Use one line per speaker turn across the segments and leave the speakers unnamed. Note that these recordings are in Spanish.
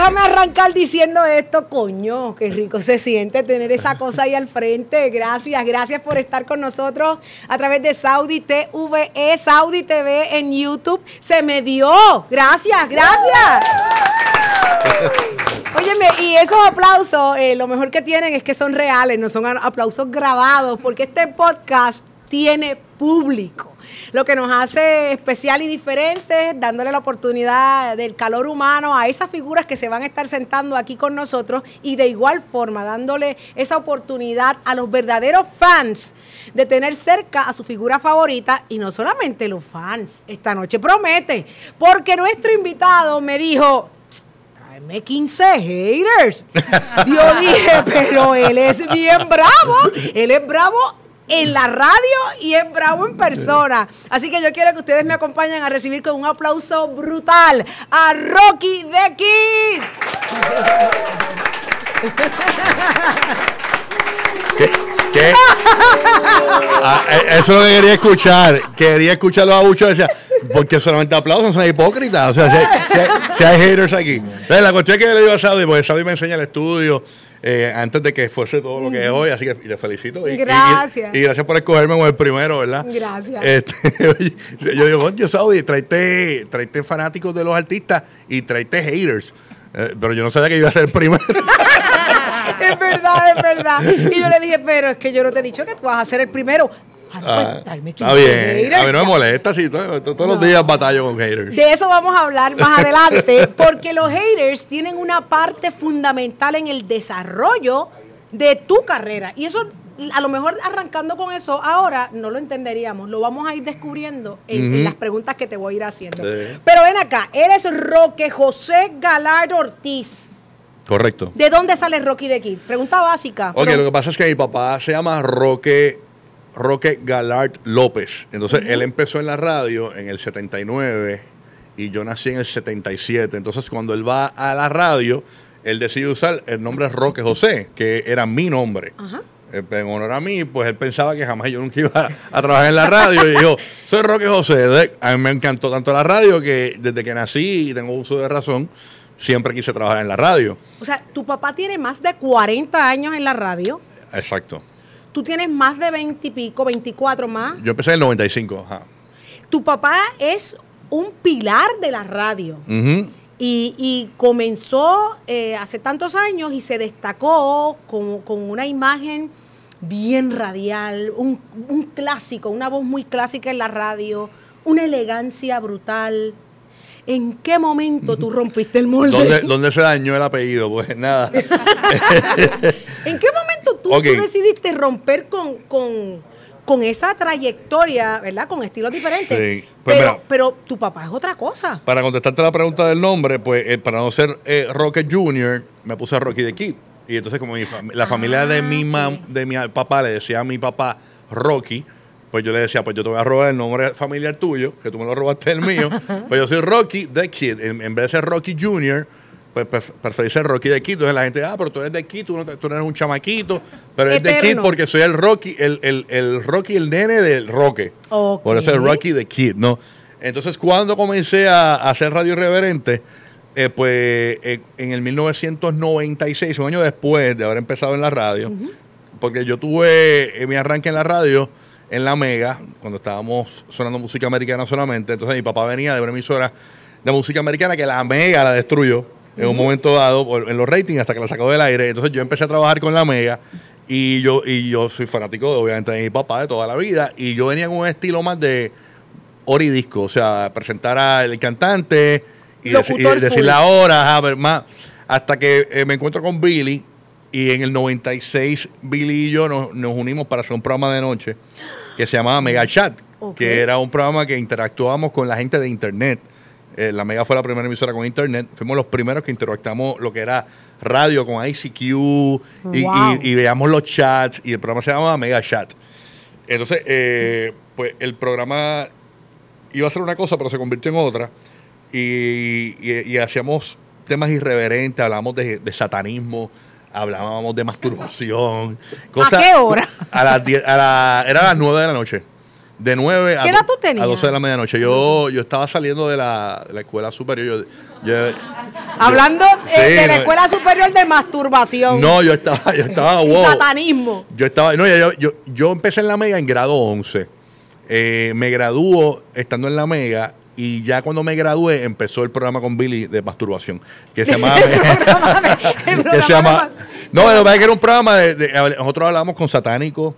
Déjame arrancar diciendo esto, coño, qué rico se siente tener esa cosa ahí al frente. Gracias, gracias por estar con nosotros a través de Saudi TVE, Saudi TV en YouTube. Se me dio. Gracias, gracias. Óyeme, y esos aplausos, eh, lo mejor que tienen es que son reales, no son aplausos grabados, porque este podcast tiene público lo que nos hace especial y diferente, dándole la oportunidad del calor humano a esas figuras que se van a estar sentando aquí con nosotros y de igual forma dándole esa oportunidad a los verdaderos fans de tener cerca a su figura favorita y no solamente los fans. Esta noche promete, porque nuestro invitado me dijo, tráeme 15 haters. Yo dije, pero él es bien bravo, él es bravo en la radio y en Bravo en persona. Así que yo quiero que ustedes me acompañen a recibir con un aplauso brutal a Rocky the Kid.
¿Qué? Ah, eh, eso es lo que quería escuchar. Quería escucharlo a muchos. Decía, porque solamente aplausos son hipócritas. O sea, si, hay, haters aquí. Entonces, la cuestión es que le digo a Saudi, porque Saudi me enseña el estudio eh, antes de que fuese todo lo que es hoy, así que le felicito.
Y, gracias.
Y, gracias por escogerme como el primero, ¿verdad?
Gracias.
Este, yo digo, oye, Saudi, traiste, traiste fanáticos de los artistas y traiste haters. Eh, pero yo no sabía que iba a ser el primero.
es verdad, es verdad. Y yo le dije, pero es que yo no te he dicho que tú vas a ser el primero. Ah, pues,
ah, está bien. A mí no me molesta, sí, todos, los días batallo con haters.
De eso vamos a hablar más adelante, porque los haters tienen una parte fundamental en el desarrollo de tu carrera. Y eso, a lo mejor arrancando con eso, ahora no lo entenderíamos. Lo vamos a ir descubriendo en, las preguntas que te voy a ir haciendo. Pero ven acá, eres Roque José Galard Ortiz.
Correcto.
¿De dónde sale Rocky de aquí? Pregunta básica.
Ok, lo que pasa es que mi papá se llama Roque Roque Galard López. Entonces, él empezó en la radio en el 79 y yo nací en el 77. Entonces, cuando él va a la radio, él decide usar el nombre Roque José, que era mi nombre. Eh, en honor a mí, pues él pensaba que jamás yo nunca iba a, trabajar en la radio y dijo, soy Roque José. A mí me encantó tanto la radio que desde que nací y tengo uso de razón, siempre quise trabajar en la radio.
O sea, tu papá tiene más de 40 años en la radio.
Exacto.
Tú tienes más de 20 y pico, 24 más.
Yo empecé en el 95. Ajá.
Tu papá es un pilar de la radio. y, comenzó eh, hace tantos años y se destacó con, una imagen bien radial, un, un, clásico, una voz muy clásica en la radio, una elegancia brutal. ¿En qué momento tú rompiste el molde?
¿Dónde, se dañó el apellido? Pues nada.
¿En qué momento tú, decidiste romper con, con, esa trayectoria, ¿verdad? Con estilos diferentes. Sí. Pues pero, pero tu papá es otra cosa.
Para contestarte la pregunta del nombre, pues eh, para no ser eh, Rocket Jr., me puse a Rocky the Kid. Y entonces como la familia de, mi ah, de mi papá le decía a mi papá Rocky, pues yo le decía, pues yo te voy a robar el nombre familiar tuyo, que tú me lo robaste el mío. pues yo soy Rocky the Kid. En, vez de ser Rocky Jr., pues preferí ser Rocky the Kid. Entonces la gente, ah, pero tú eres de Kid, tú no, tú eres un chamaquito. Pero eres de Kid porque soy el Rocky, el, el, el Rocky, el nene del Roque. Por eso es Rocky the Kid, ¿no? Entonces cuando comencé a, hacer radio irreverente, eh, pues eh, en el 1996, un año después de haber empezado en la radio, porque yo tuve eh, mi arranque en la radio en la Mega, cuando estábamos sonando música americana solamente. Entonces mi papá venía de una emisora de música americana que la Mega la destruyó en un momento dado en los ratings hasta que la sacó del aire. Entonces yo empecé a trabajar con la Mega y yo, y yo soy fanático, de, obviamente, de mi papá de toda la vida. Y yo venía con un estilo más de oridisco, o sea, presentar al cantante y, decir la hora, más, hasta que eh, me encuentro con Billy. Y en el 96, Billy y yo nos, nos unimos para hacer un programa de noche que se llamaba Mega Chat, que era un programa que interactuábamos con la gente de Internet. Eh, la Mega fue la primera emisora con Internet. Fuimos los primeros que interactuamos lo que era radio con ICQ y, veíamos los chats y el programa se llamaba Mega Chat. Entonces, eh, pues el programa iba a ser una cosa, pero se convirtió en otra. Y, hacíamos temas irreverentes, hablábamos de satanismo, hablábamos de masturbación.
¿A qué hora?
A las a la, era a las 9 de la noche. De 9 a,
¿Qué edad tú tenías?
a 12 de la medianoche. Yo, yo estaba saliendo de la, de la escuela superior. Yo, yo-
Hablando eh,
Sí,
de la. Escuela Superior de Masturbación
no, yo estaba, yo estaba, wow.
satanismo.
Yo estaba, no, yo, yo, yo empecé en la Mega en grado 11. Eh, me graduó estando en la Mega y ya cuando me gradué empezó el programa con Billy de masturbación que se llamaba que se llama no lo que era un programa de, de- nosotros hablábamos con satánicos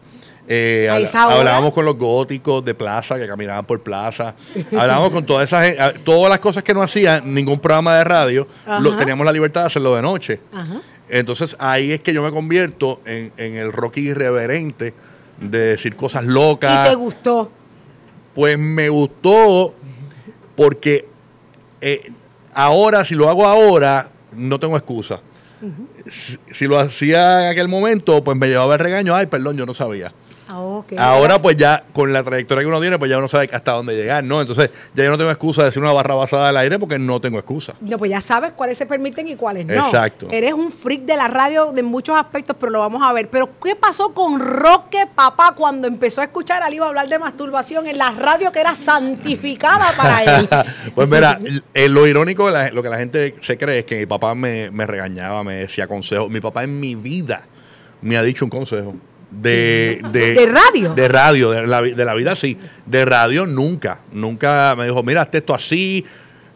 eh, hablábamos con los góticos de plaza que caminaban por plaza hablábamos con toda esa gente a- todas las cosas que no hacían ningún programa de radio lo- teníamos la libertad de hacerlo de noche
Ajá.
entonces ahí es que yo me convierto en, en el Rocky irreverente de decir cosas locas.
Y te gustó.
Pues me gustó porque eh, ahora, si lo hago ahora, no tengo excusa. si, si lo hacía en aquel momento, pues me llevaba el regaño, ay, perdón, yo no sabía.
Ah, ok.
Ahora, pues ya, con la trayectoria que uno tiene, pues ya uno sabe hasta dónde llegar, ¿no? Entonces, ya yo no tengo excusa de decir una barra basada al aire porque no tengo excusa.
No, pues ya sabes cuáles se permiten y cuáles no.
Exacto.
Eres un freak de la radio de muchos aspectos, pero lo vamos a ver. Pero, ¿qué pasó con Roque Papá cuando empezó a escuchar a Aliva hablar de masturbación en la radio que era santificada para él?
pues mira, eh, lo irónico, lo que la gente se cree es que mi papá me, me regañaba, me decía consejos. Mi papá en mi vida me ha dicho un consejo. De, de,
¿De radio?
De radio, de la, de la vida sí. De radio nunca. Nunca me dijo, mira, hazte esto así.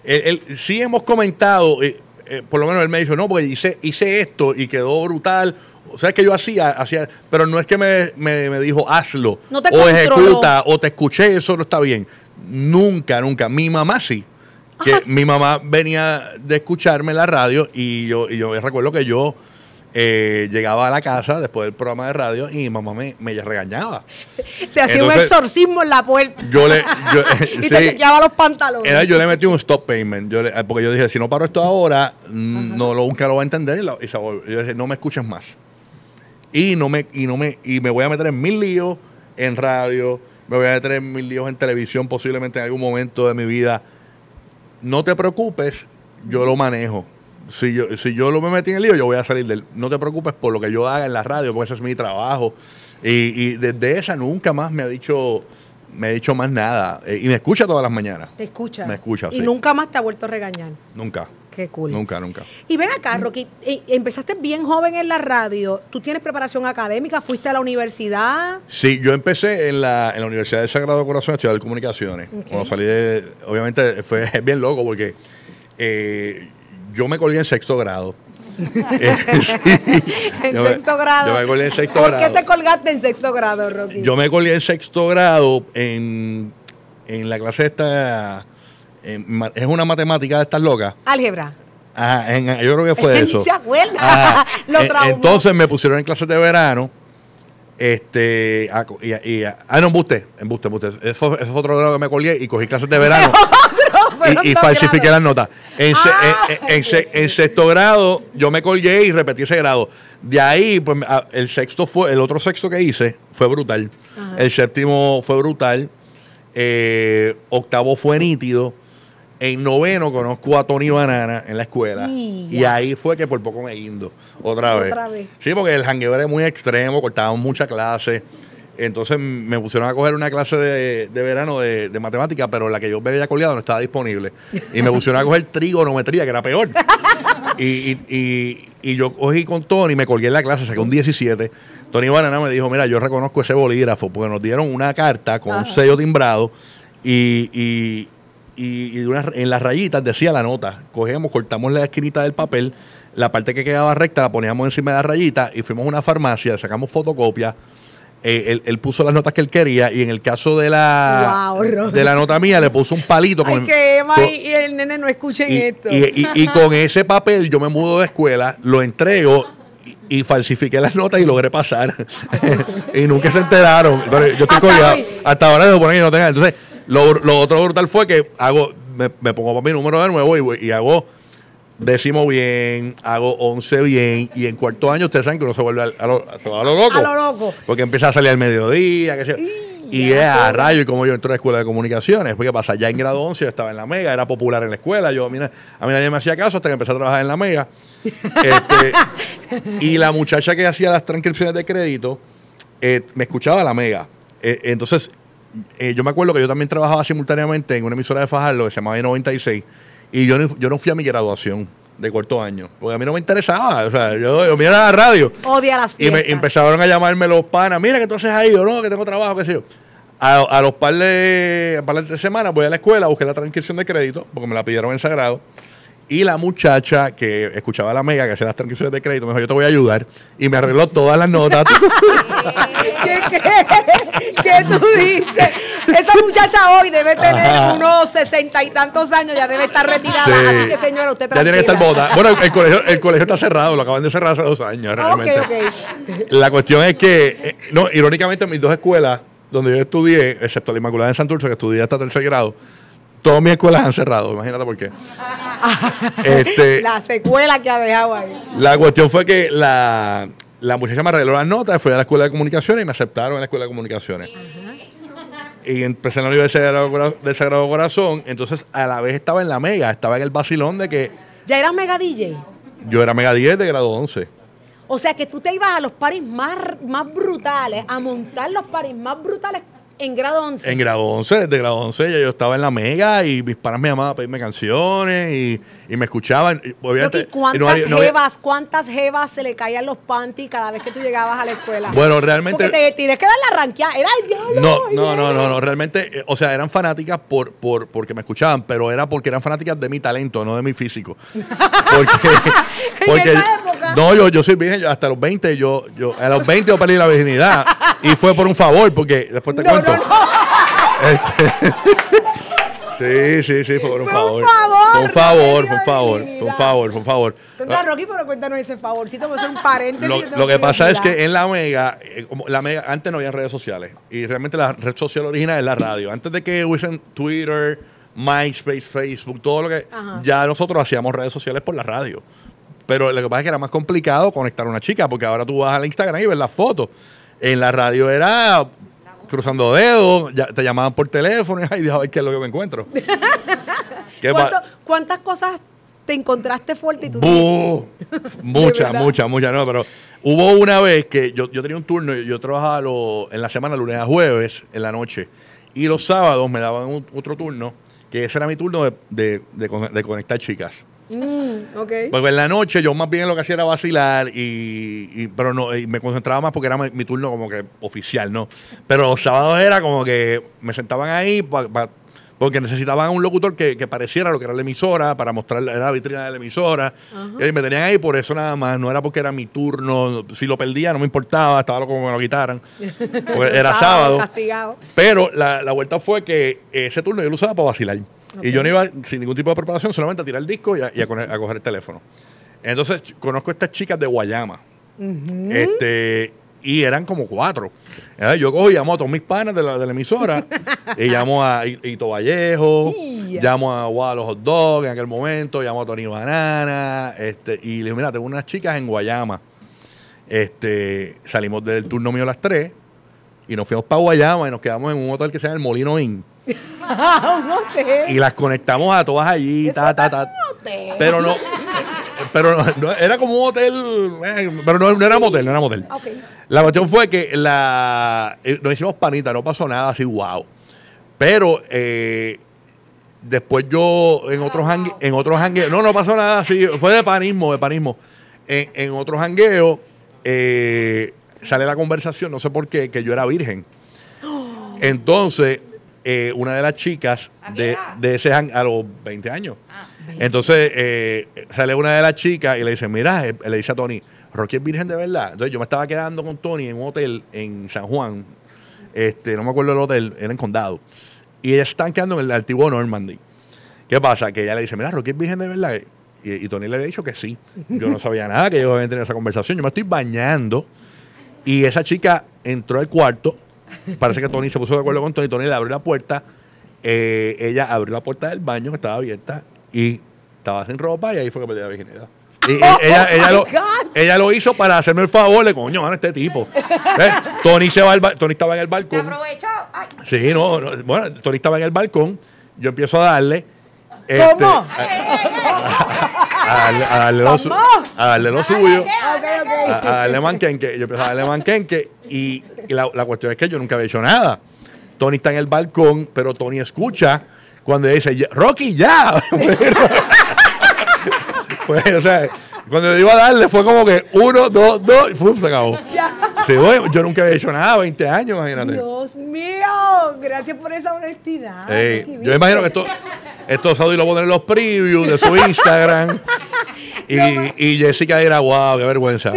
Él, él- sí hemos comentado, eh, eh, por lo menos él me dijo, no, porque hice, hice esto y quedó brutal. O sea, que yo hacía, hacía, pero no es que me, me- me dijo, hazlo.
No te
o
controló.
ejecuta, o te escuché, eso no está bien. Nunca, nunca. Mi mamá sí. Que mi mamá venía de escucharme en la radio y yo, y yo recuerdo que yo eh, llegaba a la casa después del programa de radio y mi mamá me, me regañaba.
Te hacía un exorcismo en la puerta.
Yo le, yo,
y
sí,
te chequeaba los pantalones.
era, yo le metí un stop payment. Yo le- porque yo dije, si no paro esto ahora, no lo, nunca lo va a entender. Y, yo dije, no me escuches más. Y no me, y no me, y me voy a meter en mil líos en radio, me voy a meter en mil líos en televisión, posiblemente en algún momento de mi vida. No te preocupes, yo lo manejo. Si yo, si yo lo me metí en el lío, yo voy a salir del. No te preocupes por lo que yo haga en la radio, porque ese es mi trabajo. Y, y desde esa nunca más me ha dicho, me ha dicho más nada. Eh, y me escucha todas las mañanas.
Te escucha.
Me escucha,
Y
sí.
nunca más te ha vuelto a regañar.
Nunca.
Qué cool.
Nunca, nunca.
Y ven acá, Rocky, eh, empezaste bien joven en la radio. ¿Tú tienes preparación académica? ¿Fuiste a la universidad?
Sí, yo empecé en la, en la Universidad del Sagrado Corazón a estudiar comunicaciones. Cuando salí de. Obviamente fue bien loco porque eh, yo me colgué en sexto grado. Eh, sí.
En
Yo me-
sexto grado.
Yo me colgué en sexto
¿Por
grado.
qué te colgaste en sexto grado, Rocky?
Yo me colgué en sexto grado en, en la clase esta. en es una matemática de estas locas.
Álgebra.
Ajá, en- yo creo que fue
Ni
eso.
se acuerda.
Ajá.
Lo
En-
traumó.
Entonces me pusieron en clases de verano. Este, a y, ah, no, embuste, embuste, embuste. Eso, eso fue otro grado que me colgué y cogí clases de verano y, falsifiqué las notas. En,
Ah,
en- en- en se- en sexto grado yo me colgué y repetí ese grado. De ahí, pues a- el sexto fue, el otro sexto que hice fue brutal.
Ajá.
El séptimo fue brutal. Eh, octavo fue nítido. En noveno conozco a Tony Banana en la escuela.
Y
ahí fue que por poco me guindo. Otra vez.
Otra vez.
Sí, porque el jangueo era muy extremo, cortábamos mucha clase. Entonces me pusieron a coger una clase de, de verano de, de matemática, pero la que yo me había colgado no estaba disponible. Y me pusieron a coger trigonometría, que era peor. Y, y- y- y yo cogí con Tony, me colgué en la clase, saqué un 17. Tony Banana me dijo, mira, yo reconozco ese bolígrafo, porque nos dieron una carta con un sello timbrado y, y- y- y una- en las rayitas decía la nota. Cogemos, cortamos la esquinita del papel, la parte que quedaba recta la poníamos encima de la rayita y fuimos a una farmacia, sacamos fotocopias. Eh, él, él puso las notas que él quería y en el caso de la,
Wow,
de la nota mía le puso un palito
Ay,
con,
que Emma
con-
y, el nene no escuchen
y,
esto.
y- y- y con ese papel yo me mudo de escuela, lo entrego y, falsifiqué las notas y logré pasar. y nunca se enteraron. Pero yo estoy
Hasta.
Hasta ahora se ponen y no tengan. Entonces, lo, lo otro brutal fue que hago, me, me pongo para mi número de nuevo y hago décimo bien, hago once bien, y en cuarto año ustedes saben que uno se vuelve a, a lo, se va a lo loco.
A lo loco.
Porque empieza a salir al mediodía, qué sé yo. Y
ya,
es a rayo, y como yo entré a la escuela de comunicaciones, porque pasa, ya en grado 11 yo estaba en la Mega, era popular en la escuela, yo, mira, a mí nadie me hacía caso hasta que empecé a trabajar en la Mega. Este, y la muchacha que hacía las transcripciones de crédito, eh, me escuchaba la Mega. Eh, entonces, eh, yo me acuerdo que yo también trabajaba simultáneamente en una emisora de Fajardo que se llamaba 96 y yo no, yo no fui a mi graduación de cuarto año, porque a mí no me interesaba, o sea, yo, yo miraba la radio
Odia las
y me
fiestas.
y empezaron a llamarme los panas, mira que tú haces ahí o no, que tengo trabajo, qué sé yo. A, a los par de, par de semanas voy a la escuela, busqué la transcripción de crédito, porque me la pidieron en Sagrado. Y la muchacha que escuchaba la mega, que hacía las transcripciones de crédito, me dijo, yo te voy a ayudar. Y me arregló todas las notas.
¿Qué, qué, qué tú dices? Esa muchacha hoy debe tener
Ajá.
unos sesenta y tantos años, ya debe estar retirada.
Sí.
Así que, señora, usted
Ya tiene que estar
tranquila.
boda. Bueno, el colegio, el colegio está cerrado, lo acaban de cerrar hace dos años, realmente.
ok.
La cuestión es que, eh, no, irónicamente, mis dos escuelas, donde yo estudié, excepto la Inmaculada en Santurce, que estudié hasta tercer grado, todas mis escuelas han cerrado. Imagínate por qué. este,
La secuela que ha dejado ahí.
la cuestión fue que la, la muchacha me arregló las notas, fui a la escuela de comunicaciones y me aceptaron en la escuela de comunicaciones. Y empecé en la Universidad de Sagrado Cora- del Sagrado Corazón. Entonces, a la vez estaba en la mega, estaba en el vacilón de que
¿Ya eras mega DJ?
yo era mega 10 de grado 11.
O sea que tú te ibas a los paris más, más brutales, a montar los paris más brutales en grado 11.
En grado 11, desde grado 11 ya yo estaba en la mega y mis panas me llamaban a pedirme canciones y, y me escuchaban. Y, obviamente,
¿Y cuántas
y no había- no había-
jevas, cuántas jevas se le caían los panties cada vez que tú llegabas a la escuela?
Bueno, realmente-
Porque te tienes que dar la ranqueada. Era el diablo.
No, no, no, no, no, realmente, eh, o sea, eran fanáticas por, por, porque me escuchaban, pero era porque eran fanáticas de mi talento, no de mi físico. Porque, porque no, yo, yo soy virgen, yo hasta los 20, yo, yo, a los 20 yo perdí la virginidad y fue por un favor, porque después te
No,
cuento.
no, no.
Este, sí, sí, sí, fue por un favor. Fue un favor, fue un favor, fue un favor, fue un favor.
Cuenta, Rocky, pero cuéntanos ese favorcito, a hacer un paréntesis.
Lo,
tengo
lo que pasa es que en la Mega, eh, como la Mega, antes no había redes sociales. Y realmente la red social original es la radio. Antes de que hubiesen Twitter, MySpace, Facebook, todo lo que.
Ajá.
Ya nosotros hacíamos redes sociales por la radio. Pero lo que pasa es que era más complicado conectar a una chica, porque ahora tú vas al Instagram y ves las fotos. En la radio era cruzando dedos, ya te llamaban por teléfono y ay, Dios, a ver qué es lo que me encuentro. ¿Qué pa-
¿Cuánto- ¿Cuántas cosas te encontraste fuerte y tú
Muchas, muchas, muchas, no, pero hubo una vez que yo, yo tenía un turno, yo, trabajaba lo- en la semana, lunes a jueves, en la noche, y los sábados me daban un- otro turno, que ese era mi turno de, de- de conectar chicas.
Mm.
Porque en la noche yo más bien lo que hacía era vacilar, y, y- pero no, y me concentraba más porque era mi, mi turno como que oficial, ¿no? Pero los sábados era como que me sentaban ahí pa- pa- porque necesitaban un locutor que, que pareciera lo que era la emisora, para mostrar la, era la vitrina de la emisora. Y me tenían ahí por eso nada más, no era porque era mi turno, si lo perdía no me importaba, estaba loco como me lo quitaran, porque era sábado.
Castigado.
Pero la, la vuelta fue que ese turno yo lo usaba para vacilar. Y yo no iba sin ningún tipo de preparación, solamente a tirar el disco y a, y a coger, a coger el teléfono. Entonces conozco a estas chicas de Guayama. este, y eran como cuatro. Eh, Yo cojo y llamo a todos mis panas de la, de la emisora. y llamo a I- Ito Vallejo,
Ya.
llamo a Guado Hot Dog en aquel momento, llamo a Tony Banana. Este, y le digo, mira, tengo unas chicas en Guayama. Este, salimos del turno mío a las tres y nos fuimos para Guayama y nos quedamos en un hotel que se llama el Molino Inn.
un hotel.
Y las conectamos a todas allí, ta, ta, ta.
un hotel.
Pero no, pero no, no, era como un hotel, eh, pero no, no era motel, no era motel. La cuestión fue que la, eh, nos hicimos panita, no pasó nada así, wow. Pero eh, después yo en otros hangue- en otros jangueos, no, no pasó nada así, fue de panismo, de panismo. En, en otros jangueos eh, sale la conversación, no sé por qué, que yo era virgen. Entonces, eh, una de las chicas
¿A qué
de, de ese a los 20 años. Entonces eh, sale una de las chicas y le dice, mira, eh, le dice a Tony, Rocky es virgen de verdad. Entonces yo me estaba quedando con Tony en un hotel en San Juan, este, no me acuerdo el hotel, era en Condado. Y ellas están quedando en el antiguo Normandy. ¿Qué pasa? Que ella le dice, mira, Rocky es virgen de verdad. Y, y Tony le había dicho que sí. Yo no sabía nada, que ellos habían tenido esa conversación. Yo me estoy bañando y esa chica entró al cuarto. Parece que Tony se puso de acuerdo con Tony. Tony le abrió la puerta. Eh, ella abrió la puerta del baño que estaba abierta y estaba sin ropa y ahí fue que perdió la virginidad. Y, y ella, ella
my
lo, ella lo hizo para hacerme el favor de coño, mano, este tipo. ¿Ves? Tony, se va al Tony estaba en el
Se
balcón.
aprovechó. Ay,
Sí, no, no, bueno, Tony estaba en el balcón. Yo empiezo a darle.
¿Cómo?
a, a darle, a darle lo, a darle lo suyo. A, a darle manquenque. Yo empiezo a darle manquenque. Y, la, la cuestión es que yo nunca había hecho nada. Tony está en el balcón, pero Tony escucha cuando dice, "Ya- Rocky, ya. Pues, o sea, cuando yo iba a darle fue como que uno, dos, dos, y ¡fum! se acabó. Sí, yo nunca había hecho nada, 20 años, imagínate.
Dios mío, gracias por esa honestidad.
Yo imagino que esto, esto Saudi lo pone en los previews de su Instagram. y, y Jessica dirá, wow, qué vergüenza.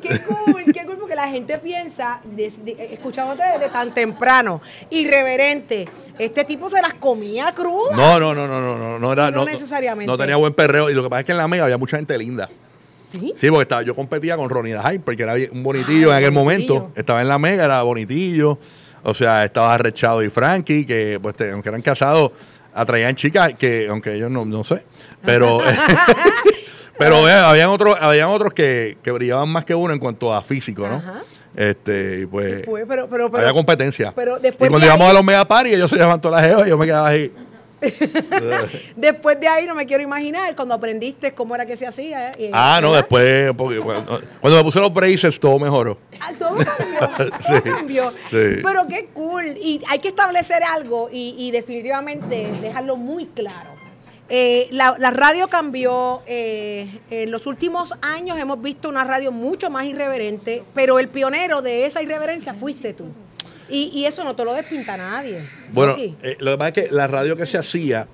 Qué cool, qué cool, porque la gente piensa, de- de- escuchándote desde tan temprano, irreverente, este tipo se las comía crudas.
no, no, no, no, no, no, no era,
No
no,
necesariamente.
No tenía buen perreo. Y lo que pasa es que en la mega había mucha gente linda.
¿Sí?
Sí, porque estaba, yo competía con Ronnie the Hyper, que era un bonitillo
Ah,
en aquel
bonitillo.
momento. Estaba en la mega, era bonitillo. O sea, estaba Rechado y Frankie, que pues te- aunque eran casados, atraían chicas que, aunque ellos no, no sé, pero pero eh, habían otros, habían otros que, que brillaban más que uno en cuanto a físico, ¿no?
Ajá.
Este, y pues
Pues, pero, pero, pero,
había competencia.
pero después
y cuando
de
íbamos
ahí-
a los mega party, ellos se llevaban todas las jevas y yo me quedaba ahí.
después de ahí no me quiero imaginar cuando aprendiste cómo era que se hacía. eh,
Ah, no, después, porque cuando, cuando me puse los braces, todo mejoró.
Ah, Todo cambió, todo
Sí,
cambió.
sí.
Pero qué cool. Y hay que establecer algo y, y definitivamente dejarlo muy claro. Eh, la, la radio cambió. eh, en los últimos años hemos visto una radio mucho más irreverente, pero el pionero de esa irreverencia fuiste tú. Y, y eso no te lo despinta nadie.
Bueno, eh, lo que pasa es que la radio que se hacía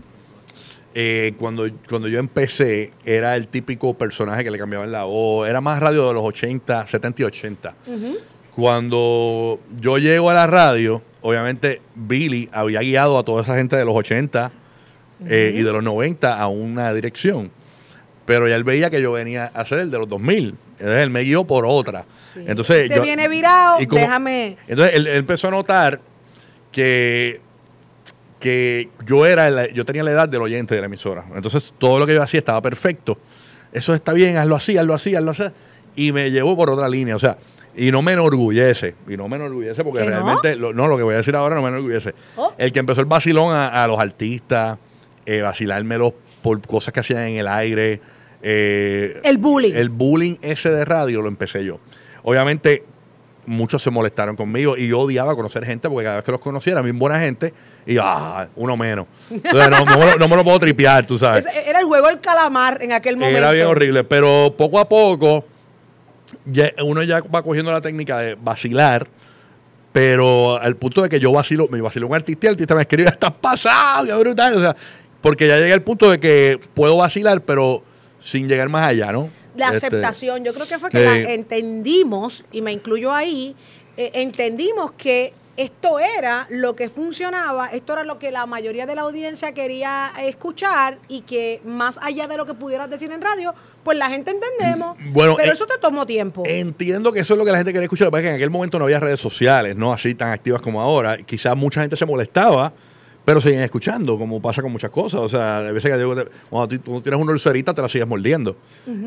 cuando, cuando yo empecé era el típico personaje que le cambiaban la voz. Era más radio de los 80, 70 y 80. Cuando yo llego a la radio, obviamente Billy había guiado a toda esa gente de los 80 eh, y de los 90 a una dirección. Pero ya él veía que yo venía a ser el de los 2000. Entonces él me guió por otra.
Sí.
Entonces,
Te
yo-
viene virado,
y como-
déjame.
entonces él, él empezó a notar que, que yo era la- yo tenía la edad del oyente de la emisora. Entonces todo lo que yo hacía estaba perfecto. Eso está bien, hazlo así, hazlo así, hazlo así. Y me llevó por otra línea. O sea, y no me enorgullece. Y no me enorgullece porque realmente, lo- no? lo que voy a decir ahora no me enorgullece.
Oh.
El que empezó el vacilón a, a los artistas, eh, vacilármelos por cosas que hacían en el aire. eh,
El bullying.
el bullying ese de radio lo empecé yo. Obviamente, muchos se molestaron conmigo y yo odiaba conocer gente porque cada vez que los conociera, bien buena gente, y ah, uno menos. Entonces, no, no me lo- no me lo puedo tripear, tú sabes.
Era el juego del calamar en aquel momento.
Era bien horrible, pero poco a poco ya- uno ya va cogiendo la técnica de vacilar, pero al punto de que yo vacilo, me vacilo un artista y el artista me escribe, estás pasado, qué brutal, o sea, porque ya llegué al punto de que puedo vacilar, pero sin llegar más allá, ¿no?
La
Este,
aceptación, yo creo que fue que la entendimos, y me incluyo ahí, eh, entendimos que esto era lo que funcionaba, esto era lo que la mayoría de la audiencia quería escuchar y que más allá de lo que pudieras decir en radio, pues la gente entendemos,
Mm, bueno,
pero
eh,
eso te tomó tiempo.
Entiendo que eso es lo que la gente quería escuchar, porque en aquel momento no había redes sociales, no así tan activas como ahora. Quizás mucha gente se molestaba, pero seguían escuchando, como pasa con muchas cosas. O sea, a veces que digo, cuando tú, tienes una ulcerita, te la sigues mordiendo.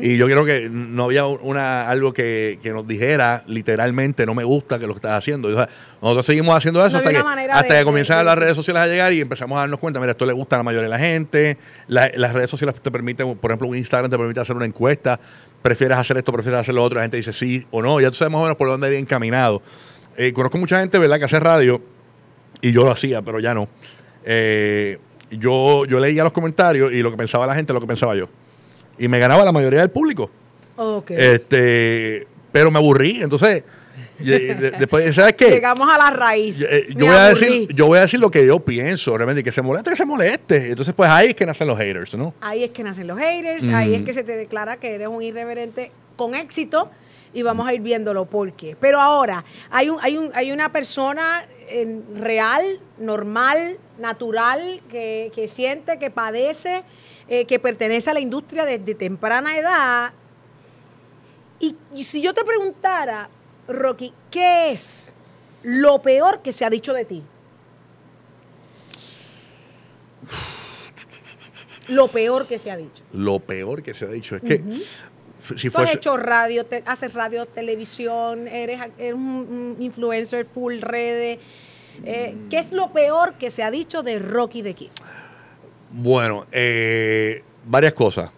Y yo creo que no había una algo que, que nos dijera literalmente, no me gusta que lo estás haciendo. O sea, nosotros seguimos haciendo eso
No
hasta que, hasta
de-
que comienzan
de-
las redes sociales a llegar y empezamos a darnos cuenta, mira, esto le gusta a la mayoría de la gente. La- las redes sociales te permiten, por ejemplo, un Instagram te permite hacer una encuesta. ¿Prefieres hacer esto, prefieres hacer lo otro? La gente dice sí o no. Ya tú sabes más o menos por dónde ir encaminado. Eh, conozco mucha gente, ¿verdad?, que hace radio y yo lo hacía, pero ya no. Eh, yo, yo leía los comentarios y lo que pensaba la gente lo que pensaba yo. Y me ganaba la mayoría del público.
Ok.
Este, pero me aburrí. Entonces, después, ¿sabes qué?
Llegamos a la raíz.
Yo, eh, yo voy a decir, yo voy a decir lo que yo pienso, realmente, que se moleste, que se moleste. Entonces, pues ahí es que nacen los haters, ¿no?
Ahí es que nacen los haters, ahí es que se te declara que eres un irreverente con éxito y vamos a ir viéndolo por qué. Pero ahora, hay, un, hay, un, hay una persona en- real, normal, natural, que, que siente, que padece, eh, que pertenece a la industria desde temprana edad. Y, y si yo te preguntara, Rocky, ¿qué es lo peor que se ha dicho de ti? Lo peor que se ha dicho.
Lo peor que se ha dicho es que si
Tú has hecho radio, te- haces radio, televisión, eres, eres un, un influencer full redes. Eh, ¿Qué es lo peor que se ha dicho de Rocky de Kid?
Bueno, eh, varias cosas.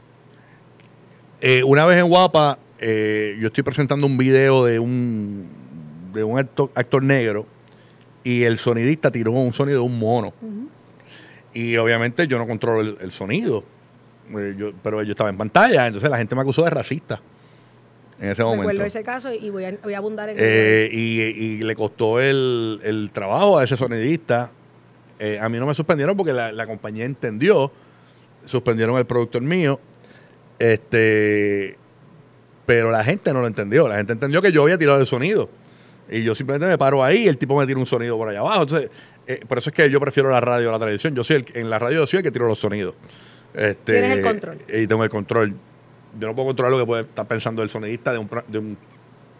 Eh, una vez en Guapa, yo estoy presentando un video de un, de un actor, actor negro y el sonidista tiró un sonido de un mono. Y obviamente yo no controlo el, el sonido, eh, yo- pero yo estaba en pantalla, entonces la gente me acusó de racista en ese momento.
Recuerdo ese caso y voy a, voy a abundar en
Eh, y, y le costó el, el trabajo a ese sonidista. Eh, a mí no me suspendieron porque la, la compañía entendió. Suspendieron el productor mío. Este, pero la gente no lo entendió. La gente entendió que yo había tirado el sonido. Y yo simplemente me paro ahí y el tipo me tira un sonido por allá abajo. Entonces, eh, por eso es que yo prefiero la radio a la televisión. Yo soy el, en la radio yo soy el que tiro los sonidos. Este,
Tienes el control.
Y tengo el control. Yo no puedo controlar lo que puede estar pensando el sonidista de un, pro- de un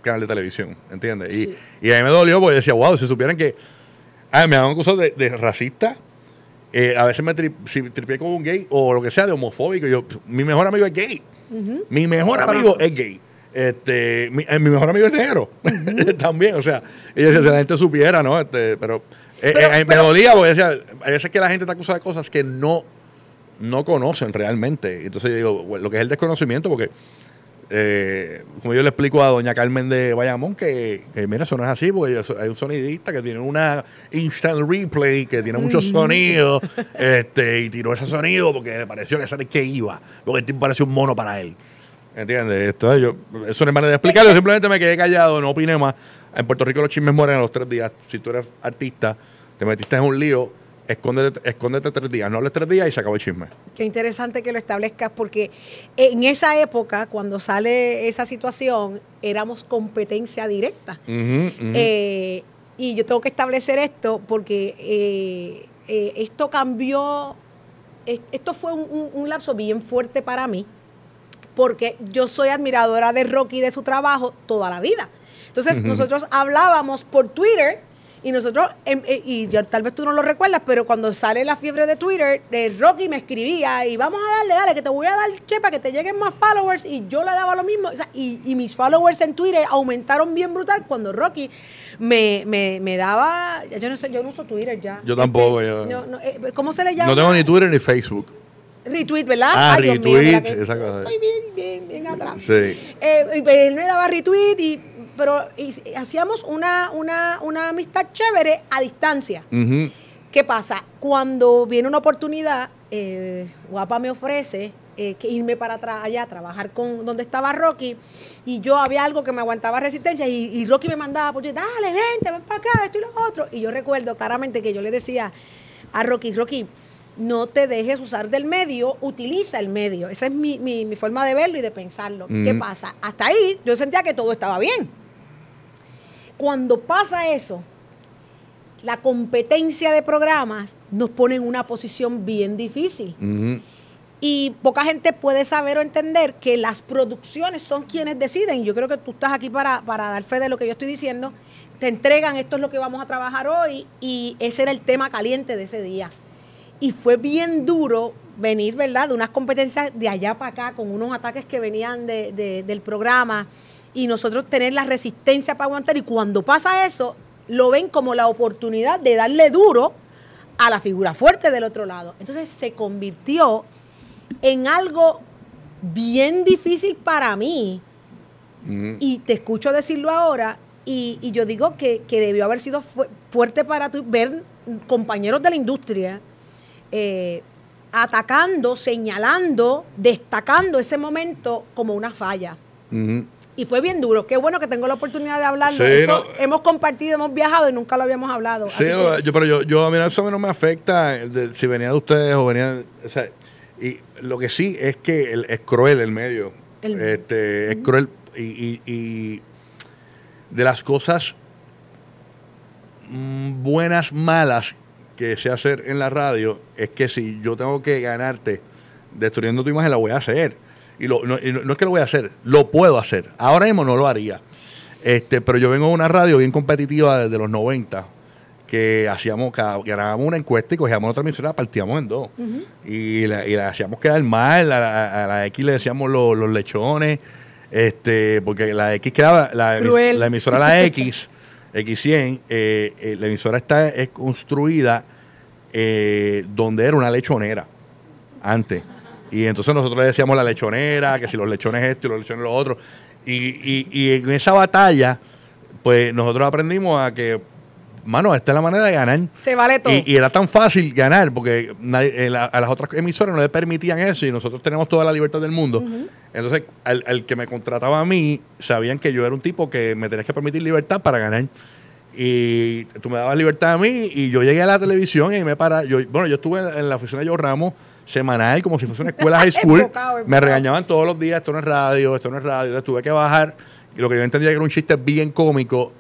canal de televisión, ¿entiendes? Y,
Sí.
y a mí me dolió porque decía, wow, si supieran que ah, me han acusado de, de racista, eh, a veces me tri, si tripié con un gay o lo que sea de homofóbico. Yo, mi mejor amigo es gay. Mi mejor amigo es gay. Este, mi, eh, mi mejor amigo es negro. También, o sea, y decía, si la gente supiera, ¿no? Este, pero eh,
Pero-
eh, me dolía porque decía, a veces que la gente te acusa de cosas que no, no conocen realmente. Entonces yo digo, lo que es el desconocimiento, porque eh, como yo le explico a doña Carmen de Bayamón que, que, mira, eso no es así, porque hay un sonidista que tiene una instant replay, que tiene muchos sonidos, este, y tiró ese sonido porque le pareció que era el que iba, porque el tipo parecía un mono para él. ¿Entiendes? Entonces yo, eso no es manera de explicarlo, simplemente me quedé callado, no opiné más. En Puerto Rico los chismes mueren a los tres días. Si tú eres artista, te metiste en un lío, escóndete, escóndete tres días, no hables tres días y se acabó el chisme.
Qué interesante que lo establezcas porque en esa época, cuando sale esa situación, éramos competencia directa. Eh, y yo tengo que establecer esto porque eh, eh, esto cambió, es- esto fue un, un- un lapso bien fuerte para mí, porque yo soy admiradora de Rocky y de su trabajo toda la vida. Entonces nosotros hablábamos por Twitter y nosotros, em, eh, y yo, tal vez tú no lo recuerdas, pero cuando sale la fiebre de Twitter, eh, Rocky me escribía y vamos a darle, dale, que te voy a dar che para que te lleguen más followers y yo le daba lo mismo. O sea, y, y mis followers en Twitter aumentaron bien brutal cuando Rocky me, me, me daba, yo no sé, yo no uso Twitter ya.
Yo tampoco,
Este,
yo-
no, no, eh, ¿Cómo se le llama?
No tengo ni Twitter ni Facebook.
Retweet, ¿verdad?
Ah,
Ay, Dios mío,
retweet, esa cosa.
Estoy bien, bien, bien atrás.
Sí.
Eh, y él me daba retweet, y, pero y- hacíamos una, una, una amistad chévere a distancia. ¿Qué pasa? Cuando viene una oportunidad, eh, Guapa me ofrece eh, que irme para atrás allá a trabajar con donde estaba Rocky y yo había algo que me aguantaba resistencia y, y Rocky me mandaba por dale, vente, ven para acá, esto y lo otro. Y yo recuerdo claramente que yo le decía a Rocky, Rocky, no te dejes usar del medio, utiliza el medio. Esa es mi, mi- mi forma de verlo y de pensarlo. ¿Qué pasa? Hasta ahí yo sentía que todo estaba bien. Cuando pasa eso, la competencia de programas nos pone en una posición bien difícil. Y poca gente puede saber o entender que las producciones son quienes deciden. Yo creo que tú estás aquí para, para dar fe de lo que yo estoy diciendo. Te entregan, esto es lo que vamos a trabajar hoy, y ese era el tema caliente de ese día. Y fue bien duro venir, ¿verdad?, de unas competencias de allá para acá, con unos ataques que venían de- de- del programa, y nosotros tener la resistencia para aguantar. Y cuando pasa eso, lo ven como la oportunidad de darle duro a la figura fuerte del otro lado. Entonces se convirtió en algo bien difícil para mí,
Ujú.
y te escucho decirlo ahora, y, y yo digo que, que debió haber sido fu- fuerte para tú ver compañeros de la industria eh, atacando, señalando, destacando ese momento como una falla. Y fue bien duro. Qué bueno que tengo la oportunidad de hablarlo.
Sí,
Esto
no.
hemos compartido, hemos viajado y nunca lo habíamos hablado.
Sí,
que-
yo, pero yo, yo a mí eso a mí no me afecta de- si venía de ustedes o venía. O sea, y lo que sí es que el- es cruel el medio.
El medio.
este, Es cruel. Y, y- y de las cosas mm, buenas, malas que sé hacer en la radio, es que si yo tengo que ganarte destruyendo tu imagen, la voy a hacer. Y, lo- no, y no- no es que lo voy a hacer, lo puedo hacer. Ahora mismo no lo haría. Este, pero yo vengo de una radio bien competitiva desde los 90, que hacíamos, cada, ganábamos una encuesta y cogíamos otra emisora, partíamos en dos. y, la, y la hacíamos quedar mal, a la, a la X le decíamos lo- los lechones, este, porque la X quedaba, la, la emisora la X, X100, eh, eh, la emisora está es construida eh, donde era una lechonera antes. Y entonces nosotros le decíamos la lechonera, que si los lechones esto y los lechones lo otro. Y, y- y en esa batalla, pues nosotros aprendimos a que mano, esta es la manera de ganar.
Se vale todo.
Y, y era tan fácil ganar porque nadie- la- a las otras emisoras no le permitían eso y nosotros tenemos toda la libertad del mundo. Entonces, al, al que me contrataba a mí, sabían que yo era un tipo que me tenías que permitir libertad para ganar. Y tú me dabas libertad a mí y yo llegué a la televisión y me para. Yo, bueno, yo estuve en, en la oficina de Joe Ramos semanal, como si fuese una escuela high school.
Enfocado,
Me regañaban todos los días, esto no es radio, esto no es radio. Entonces tuve que bajar. Y lo que yo entendía que era un chiste bien cómico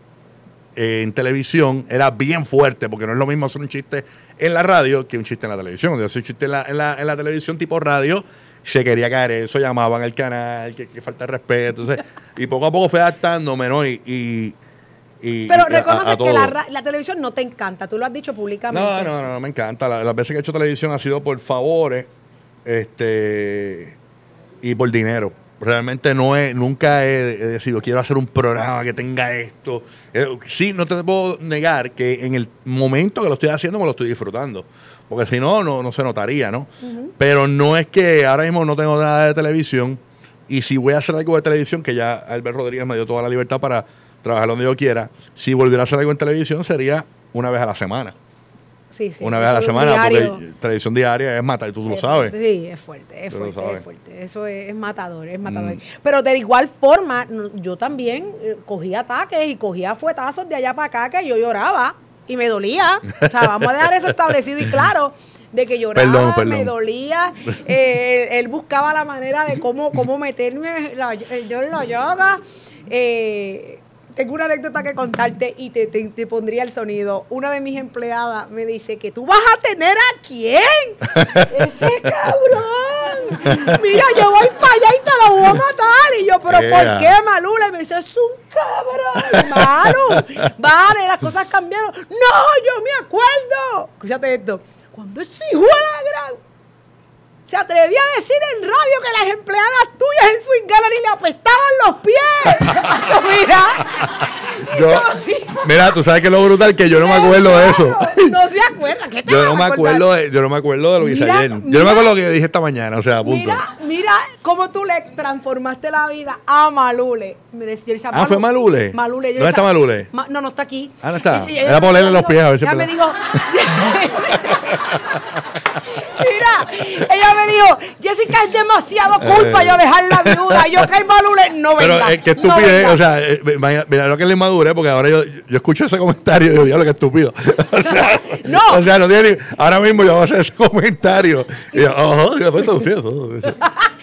eh, en televisión era bien fuerte, porque no es lo mismo hacer un chiste en la radio que un chiste en la televisión. Yo un chiste en la, en la, en la televisión tipo radio, se quería caer eso, llamaban al canal, que, que falta de respeto. Entonces, y poco a poco fue adaptándome, ¿no? Y, y, y-
Pero
y a-
reconoce
a
que la, televisión no te encanta, tú lo has dicho públicamente.
No, no, no, no, me encanta. La- las veces que he hecho televisión ha sido por favores este y por dinero. Realmente no he, nunca he, he decidido, quiero hacer un programa que tenga esto. Eh, sí, no te puedo negar que en el momento que lo estoy haciendo me lo estoy disfrutando. Porque si no, no, no se notaría, ¿no? Pero no es que ahora mismo no tengo nada de televisión. Y si voy a hacer algo de televisión, que ya Albert Rodríguez me dio toda la libertad para trabajar donde yo quiera, si volviera a hacer algo en televisión sería una vez a la semana
Sí, sí,
una vez a la semana,
diario.
porque televisión diaria es matar, y tú lo
Es
sabes.
fuerte, Sí, es fuerte, es fuerte, es fuerte. Eso es, es matador, es matador.
Mm.
Pero de igual forma, yo también eh, cogía ataques y cogía fuetazos de allá para acá que yo lloraba y me dolía. O sea, vamos a dejar eso establecido y claro. De que lloraba,
Perdón, perdón.
me dolía. eh, él buscaba la manera de cómo, cómo meterme la- yo en la yoga. Eh, tengo una anécdota que contarte y te, te- te pondría el sonido. Una de mis empleadas me dice que tú vas a tener a quién. Ese cabrón. Mira, yo voy para allá y te lo voy a matar. Y yo, pero. ¿por qué, Malula? Y me dice, es un cabrón, Malu. Vale, las cosas cambiaron. No, yo me acuerdo. Escúchate esto. Cuando ese hijo de la gran se atrevía a decir en radio que las empleadas tuyas en Swing Gallery le apestaban los pies. Mira.
Yo- mira, tú sabes que lo brutal que yo no me acuerdo de eso.
No se acuerda. ¿Qué te
Yo no me acuerdo de, yo no me acuerdo de lo que hice ayer. Yo no
mira.
me acuerdo lo que dije esta mañana, o sea, punto.
Mira, mira cómo tú le transformaste la vida a Malule. Yo decía,
Ah, ¿fue Malule?
Malule. yo
¿Dónde
decía,
está Malule?
Ma- no, no está aquí.
Ah, no está.
Y- y-
Era por leerle
ella
los pies, a ver si es
me dijo... Mira, ella me dijo, Jessica, es demasiado culpa
Eh.
yo dejarla viuda. Y yo que Malule, no
Pero
vengas.
es que
no
estupidez,
vengas.
o sea, eh, mira, lo que es la inmadurez, porque ahora yo, yo escucho ese comentario y digo, diablo, que estúpido. O sea,
No.
O sea, no tiene ni- ahora mismo yo voy a hacer ese comentario. Y yo,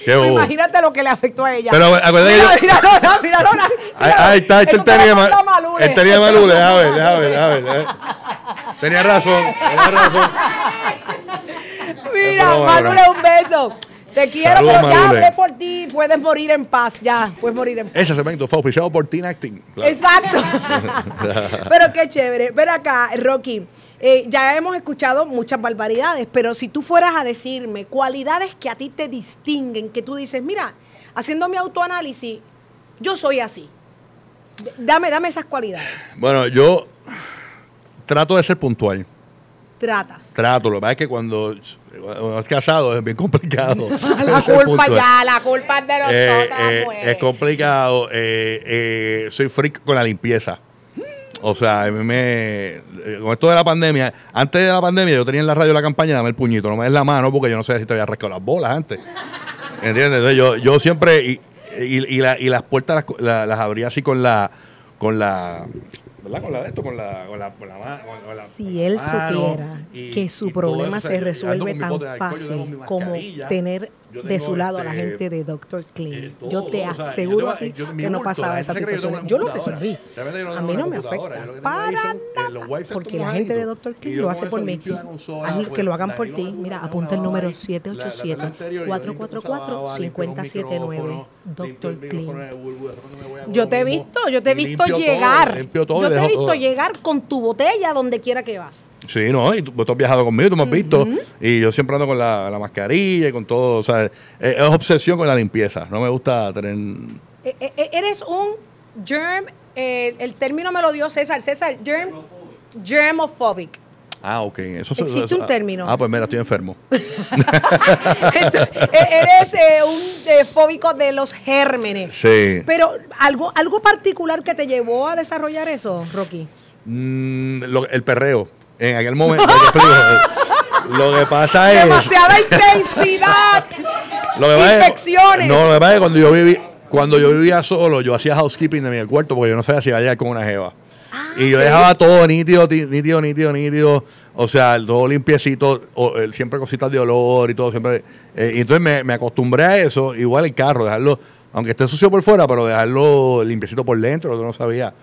Pero
bobo.
imagínate lo que le afectó a ella.
Pero acuérdate que
mira,
yo-
mira, mira.
Ahí, ahí está, hecho
lo
tenía mal.
Malule.
Tenía malule, a ver, a ver, a ver. eh. Tenía razón, tenía razón.
Mira. Malule, un beso. Te quiero,
Saludos,
pero ya hablé por ti. Puedes morir en paz, ya. Puedes morir en paz.
Ese segmento fue auspiciado por Teen Acting. Claro.
Exacto. pero qué chévere. Ven acá, Rocky. eh, ya hemos escuchado muchas barbaridades, pero si tú fueras a decirme cualidades que a ti te distinguen, que tú dices, mira, haciendo mi autoanálisis, yo soy así. D- Dame, dame esas cualidades.
Bueno, yo trato de ser puntual.
Tratas.
Trato. Lo que pasa es que cuando, cuando es casado es bien complicado.
La
ser
culpa ya, la culpa es de nosotras,
Eh, eh, es complicado. eh, eh, soy freak con la limpieza. O sea, a mí me. Con esto de la pandemia, antes de la pandemia, yo tenía en la radio la campaña, dame el puñito, no me des la mano, porque yo no sé si te había rascado las bolas antes. ¿Entiendes? Entonces yo, yo siempre. Y, y, y la- y las puertas las, la- las abría así con la. Con la. ¿Verdad? Con la de esto, con la. Con la, con la, ma- con- con la-
Si él
mano,
supiera
y-
que su problema se resuelve tan fácil como tener
yo
de su lado a la
este,
gente de Dr. Clean.
eh, todo,
yo te
o sea,
aseguro a ti
yo-
que no pasaba esa situación. Yo lo resolví. A mí no me afecta para nada. Porque la gente de. Dr. Clean lo hace por mí.
pues,
que lo hagan por ti. Mira, apunta el número
ahí, la- la tarde anterior, yo limpio cosas, lavaba, limpio los
787-4445-5079.
micrófonos, limpio
Dr.
el micrófono
Clean. Yo te he visto, yo te he visto llegar. Yo te he visto llegar con tu botella donde quiera que vas.
Sí, no, y tú, tú has viajado conmigo, tú me has visto. Y yo siempre ando con la, la mascarilla y con todo. O sea, es, es obsesión con la limpieza. No me gusta tener.
E- e- eres un germ, eh, el término me lo dio César. César, germ, germophobic.
Ah, ok. Eso,
Existe
eso-
un término.
Ah, pues mira, estoy enfermo.
Entonces, e- eres eh, un eh, fóbico de los gérmenes.
Sí.
Pero algo, algo particular que te llevó a desarrollar eso, Rocky.
Mm, lo- el perreo. En aquel momento, te explico, lo que pasa es.
Demasiada intensidad.
Lo que es-
Infecciones.
no, lo que pasa es que cuando yo, viví, cuando yo vivía solo, yo hacía housekeeping de mi cuarto porque yo no sabía si iba a llegar con una jeva. y yo dejaba todo nítido, ti- nítido, nítido, nítido. O sea, todo limpiecito, o, eh, siempre cositas de olor y todo, siempre. eh, y entonces me, me acostumbré a eso, igual el carro, dejarlo, aunque esté sucio por fuera, pero dejarlo limpiecito por dentro, yo no sabía.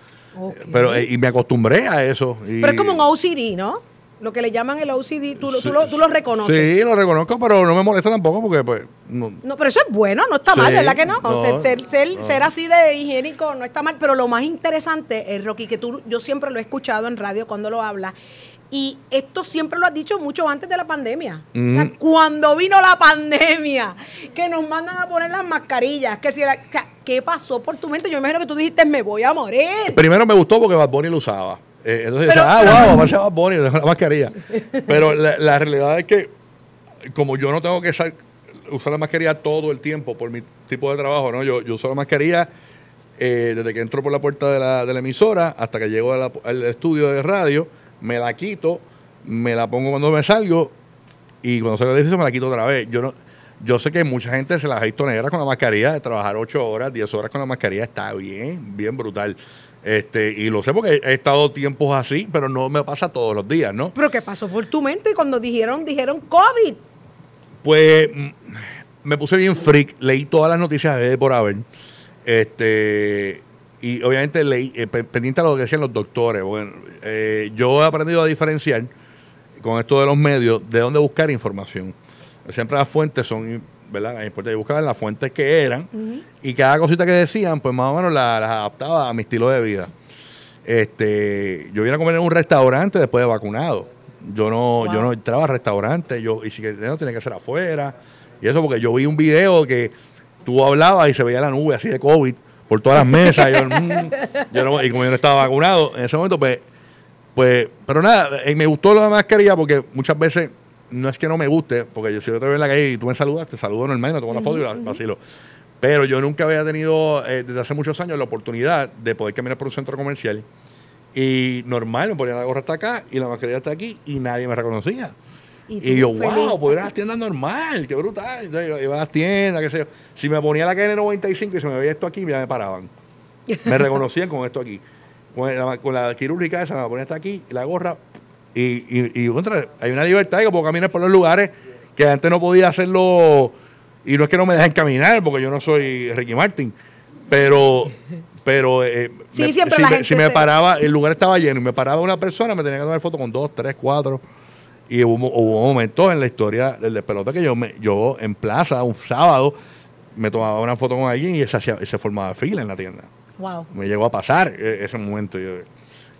Pero, eh, y me acostumbré a eso. y-
Pero es como un OCD, ¿no? Lo que le llaman el OCD, tú, lo- tú, lo, tú lo reconoces.
Sí, lo reconozco, pero no me molesta tampoco porque, pues. no-
No, pero eso es bueno, no está mal,
Sí,
¿verdad que no?
no,
ser, ser- ser-
no.
ser así de higiénico no está mal, pero lo más interesante es, Rocky, que tú, yo siempre lo he escuchado en radio cuando lo hablas, y esto siempre lo has dicho mucho antes de la pandemia. O sea, cuando vino la pandemia, que nos mandan a poner las mascarillas, que si la- o sea, ¿qué pasó por tu mente? Yo me imagino que tú dijiste, me voy a morir.
Primero me gustó porque Bad Bunny lo usaba. Eh, entonces,
Pero-
ah, wow, aparece Bad Bunny, dejo la mascarilla. Pero la, la realidad es que, como yo no tengo que usar, usar la mascarilla todo el tiempo por mi tipo de trabajo, ¿no? Yo, yo uso la mascarilla eh, desde que entro por la puerta de la, de la emisora hasta que llego a la- al estudio de radio, me la quito, me la pongo cuando me salgo y cuando salgo del edificio me la quito otra vez. Yo no, yo sé que mucha gente se las ha visto negras con la mascarilla, de trabajar 8 horas, 10 horas con la mascarilla está bien, bien brutal. Este, y lo sé porque he estado tiempos así, pero no me pasa todos los días, ¿no?
Pero ¿qué pasó por tu mente cuando dijeron, dijeron COVID?
Pues mm, me puse bien freak, leí todas las noticias de por haber. Este, y obviamente leí, eh, pe- pendiente a lo que decían los doctores. Bueno, eh, yo he aprendido a diferenciar con esto de los medios de dónde buscar información. Siempre las fuentes son, ¿verdad? Importante. Yo buscaba las fuentes que eran y cada cosita que decían, pues más o menos la- las adaptaba a mi estilo de vida. Este, yo vine a comer en un restaurante después de vacunado. Yo no, yo no entraba al restaurante, yo, y si que no tenía que ser afuera. Y eso porque yo vi un video que tú hablabas y se veía la nube así de COVID por todas las mesas. yo, mm, yo no- y como yo no estaba vacunado, en ese momento, pues, pues, pero nada, eh, me gustó la mascarilla porque muchas veces no es que no me guste, porque yo si yo te veo en la calle y tú me saludas, te saludo normal, me tomo una foto y la vacilo. Pero yo nunca había tenido, eh, desde hace muchos años, la oportunidad de poder caminar por un centro comercial. Y normal, me ponía la gorra hasta acá y la mascarilla hasta aquí y nadie me reconocía.
Y
yo,
feliz.
wow, pues ir a las tiendas normal, qué brutal. Entonces, iba a las tiendas, qué sé yo. Si me ponía la KN95 y se me veía esto aquí, ya me paraban. Me reconocían con esto aquí. Con la, con la quirúrgica esa, me la ponía hasta aquí, la gorra. Y, y, y contra, hay una libertad que puedo caminar por los lugares que antes no podía hacerlo. Y no es que no me dejen caminar, porque yo no soy Ricky Martin. Pero, pero eh,
Sí, siempre
si, me,
gente
si me paraba, el lugar estaba lleno y me paraba una persona, me tenía que tomar foto con dos, tres, cuatro. Y hubo, hubo momentos en la historia del despelote que yo, me, yo en plaza, un sábado, me tomaba una foto con alguien y se, hacía, y se formaba fila en la tienda.
Wow.
Me llegó a pasar eh, ese momento. Yo,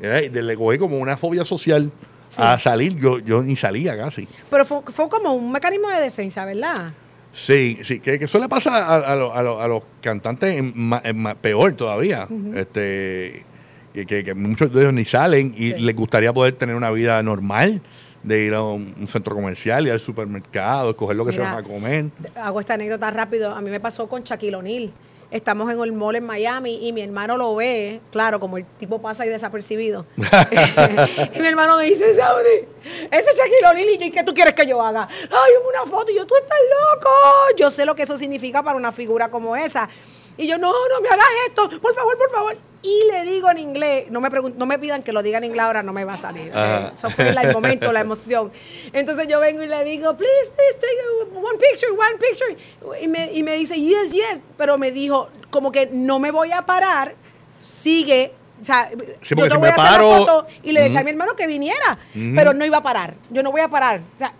le cogí como una fobia social a salir. Yo, yo ni salía casi.
Pero fue, fue como un mecanismo de defensa, ¿verdad?
Sí, sí, que, que eso le pasa a, a lo- a lo- a los cantantes en ma- en ma- peor todavía. este que, que- que muchos de ellos ni salen y
Sí.
les gustaría poder tener una vida normal, de ir a un, un centro comercial, ir al supermercado, escoger lo que se van a comer.
Hago esta anécdota rápido. A mí me pasó con Shaquille O'Neal. Estamos en el mall en Miami y mi hermano lo ve, claro, como el tipo pasa ahí desapercibido. y mi hermano me dice, Saudi, ese Shaquille O'Neal, ¿y qué tú quieres que yo haga? Ay, una foto. Y yo, tú estás loco. Yo sé lo que eso significa para una figura como esa. Y yo, no, no me hagas esto, por favor, por favor. Y le digo en inglés, no me no me pidan que lo diga en inglés ahora, no me va a salir. ¿ok?
Ajá.
Eso fue el momento, la emoción. Entonces yo vengo y le digo, please, please, take one picture, one picture. Y me, y me dice, yes, yes. Pero me dijo, como que no me voy a parar, sigue. O sea,
Sí,
yo te
si
voy a hacer la foto. Y le decía a mi hermano que viniera, pero no iba a parar. Yo no voy a parar. O sea,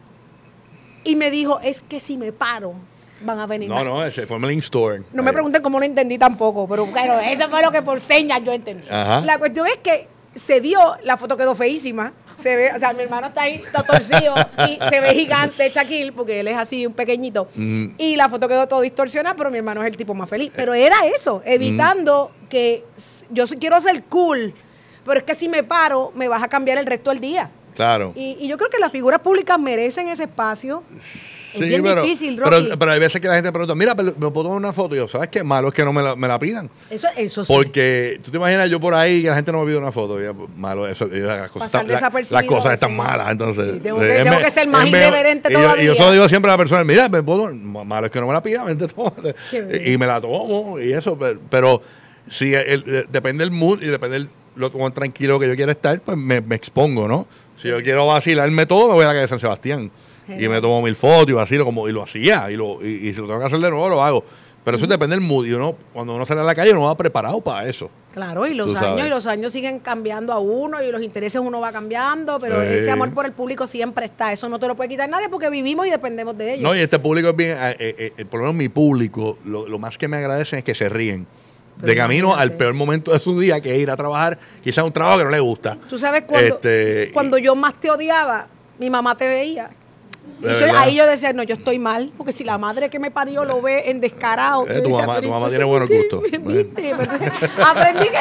y me dijo, es que si me paro, van a venir.
No,
más".
no, ese fue Melin Store.
No me pregunten cómo no entendí tampoco, pero claro, eso fue lo que por señas yo entendí.
Ajá.
La cuestión es que se dio, la foto quedó feísima, se ve, o sea, mi hermano está ahí todo torcido y se ve gigante Shaquille, porque él es así, un pequeñito,
Mm.
y la foto quedó todo distorsionada, pero mi hermano es el tipo más feliz. Pero era eso, evitando que s- yo quiero ser cool, pero es que si me paro, me vas a cambiar el resto del día.
Claro.
Y, y yo creo que las figuras públicas merecen ese espacio es bien
pero,
difícil,
pero,
Rocky.
pero hay veces que la gente pregunta, mira, pero me puedo tomar una foto. Y yo, ¿sabes qué? Malo es que no me la, me la pidan.
eso, eso sí.
Porque tú te imaginas yo por ahí que la gente no me pide una foto. Ya, pues, malo, eso, y las cosas, están, la- las cosas están malas. Entonces,
Sí, tengo
eh,
que-
es
tengo
me-
que ser más irreverente
y yo- Y yo,
todavía.
solo digo siempre a la persona, mira, me puedo, malo es que no me la pida, vente, tómate. Y me la tomo y eso. Pero, pero si el- el- depende del mood y depende del lo cuán tranquilo que yo quiera estar, pues me, me expongo, ¿no? Si yo quiero vacilarme todo, me voy a la calle de San Sebastián. Y me tomo mil fotos y vacilo como y lo hacía. Y, lo, y, y si lo tengo que hacer de nuevo, lo hago. Pero eso depende del mood. Y uno, cuando uno sale a la calle, uno va preparado para eso.
Claro, y los
Tú
años
sabes.
y los años siguen cambiando a uno y los intereses uno va cambiando, pero ese amor por el público siempre está. Eso no te lo puede quitar nadie porque vivimos y dependemos de ellos.
No, y este público es bien, eh, eh, eh, por lo menos mi público, lo, lo más que me agradecen es que se ríen.
Pero
de camino
imagínate.
al peor momento de su día, que es ir a trabajar, quizás un trabajo que no le gusta.
Tú sabes cuando,
Este,
cuando yo más te odiaba, mi mamá te veía. Y ahí yo decía, no, yo estoy mal, porque si la madre que me parió lo ve en descarado.
Eh, tu mamá- tu tiene buenos gustos.
¿Viste? aprendí, que,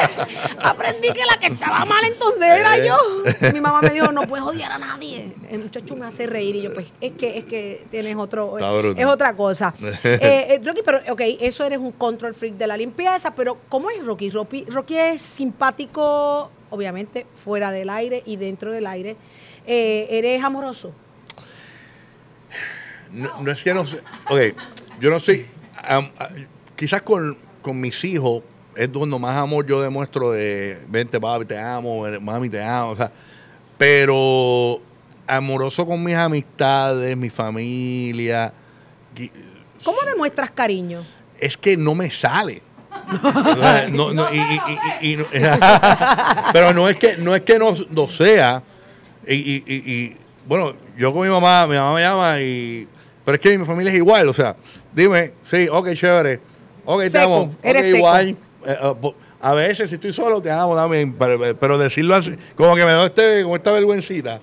aprendí que la que estaba mal entonces era
Eh.
yo. Mi mamá me dijo, no puedes odiar a nadie. El muchacho me hace reír y yo, pues, es que, es que tienes otro,
bruto.
es otra cosa. Eh, eh, Rocky, pero, ok, eso eres un control freak de la limpieza, pero ¿cómo es Rocky? Rocky, Rocky es simpático, obviamente, fuera del aire y dentro del aire. Eh, ¿Eres amoroso?
No, no es que no sé. Ok, yo no sé. quizás con, con mis hijos es donde más amor yo demuestro de vente, papi, te amo, mami, te amo. O sea, pero amoroso con mis amistades, mi familia.
¿Cómo demuestras cariño?
es que no me sale. O sea, no- no, y- y- y- y no- pero no es que no es que no, no sea. Y, bueno, yo con mi mamá, mi mamá me llama y. Pero es que mi familia es igual, o sea, dime, sí, ok, chévere, ok,
Seco,
ok,
eres seco.
igual. Eh, eh, a veces, si estoy solo, te amo también, pero, pero decirlo así, como que me da este, como esta vergüencita.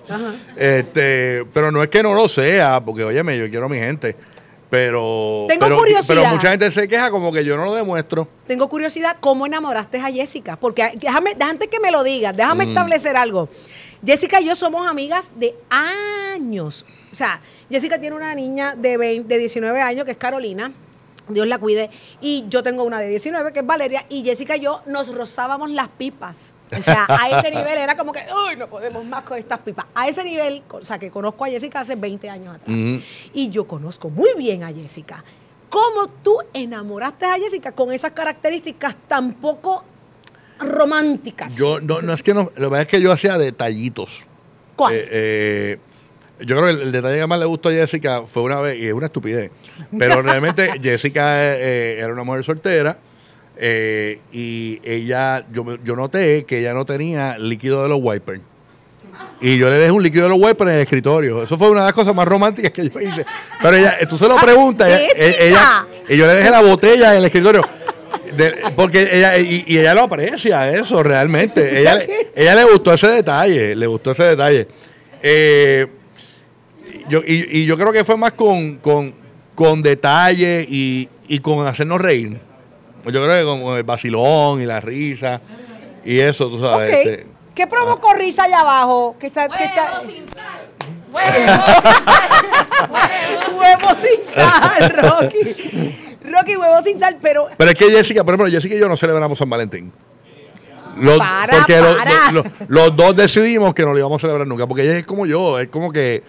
Este, pero no es que no lo sea, porque, óyeme, yo quiero a mi gente. Pero,
Tengo
pero,
curiosidad.
pero mucha gente se queja como que yo no lo demuestro.
Tengo curiosidad, ¿cómo enamoraste a Jessica? Porque déjame, antes que me lo digas, déjame establecer algo. Jessica y yo somos amigas de años. O sea, Jessica tiene una niña de, 20 de 19 años que es Carolina. Dios la cuide. Y yo tengo una de 19 que es Valeria. Y Jessica y yo nos rozábamos las pipas. O sea, a ese nivel era como que, uy, no podemos más con estas pipas. A ese nivel, o sea, que conozco a Jessica hace 20 años atrás. Y yo conozco muy bien a Jessica. ¿Cómo tú enamoraste a Jessica con esas características tan poco románticas?
Yo, no, no es que no, lo que pasa es que yo hacía detallitos.
¿Cuáles?
Eh, eh, yo creo que el, el detalle que más le gustó a Jessica fue una vez, y es una estupidez, pero realmente Jessica eh, era una mujer soltera eh, y ella, yo, yo noté que ella no tenía líquido de los wipers. Y yo le dejé un líquido de los wipers en el escritorio. Eso fue una de las cosas más románticas que yo hice. Pero ella, tú se lo preguntas, ella,
Jessica.
ella- y yo le dejé la botella en el escritorio. De- porque ella, y, y ella lo aprecia eso realmente. Ella, le- ella le gustó ese detalle, le gustó ese detalle. Eh, yo, y, y yo creo que fue más con, con, con detalle y, y con hacernos reír. Yo creo que con el vacilón y la risa y eso, tú sabes. Este,
¿Qué provocó risa allá abajo? Que está, que está-
Huevo sin sal. Huevo sin sal.
huevo sin
Huevo.
sal, Rocky. Rocky, huevo sin sal, pero
Pero es que Jessica, por ejemplo, Jessica y yo no celebramos San Valentín. Los,
Para,
porque
para.
los- los- los dos decidimos que no lo íbamos a celebrar nunca, porque ella es como yo, es como que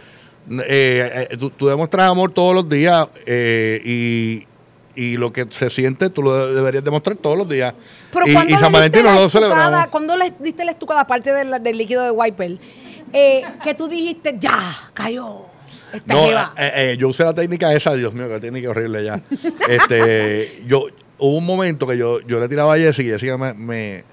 eh, eh, tú, tú demuestras amor todos los días eh, y, y lo que se siente tú lo de- deberías demostrar todos los días.
Pero
y,
cuando
y San
le
Valentín no lo celebramos.
cuando le diste la estucada aparte del, del líquido de wiper, eh, que tú dijiste, ya, cayó. Esta
No,
jeva".
eh, eh, yo usé la técnica esa, Dios mío, que técnica horrible ya. este, yo, hubo un momento que yo, yo le tiraba a Jessica y Jessica me, me-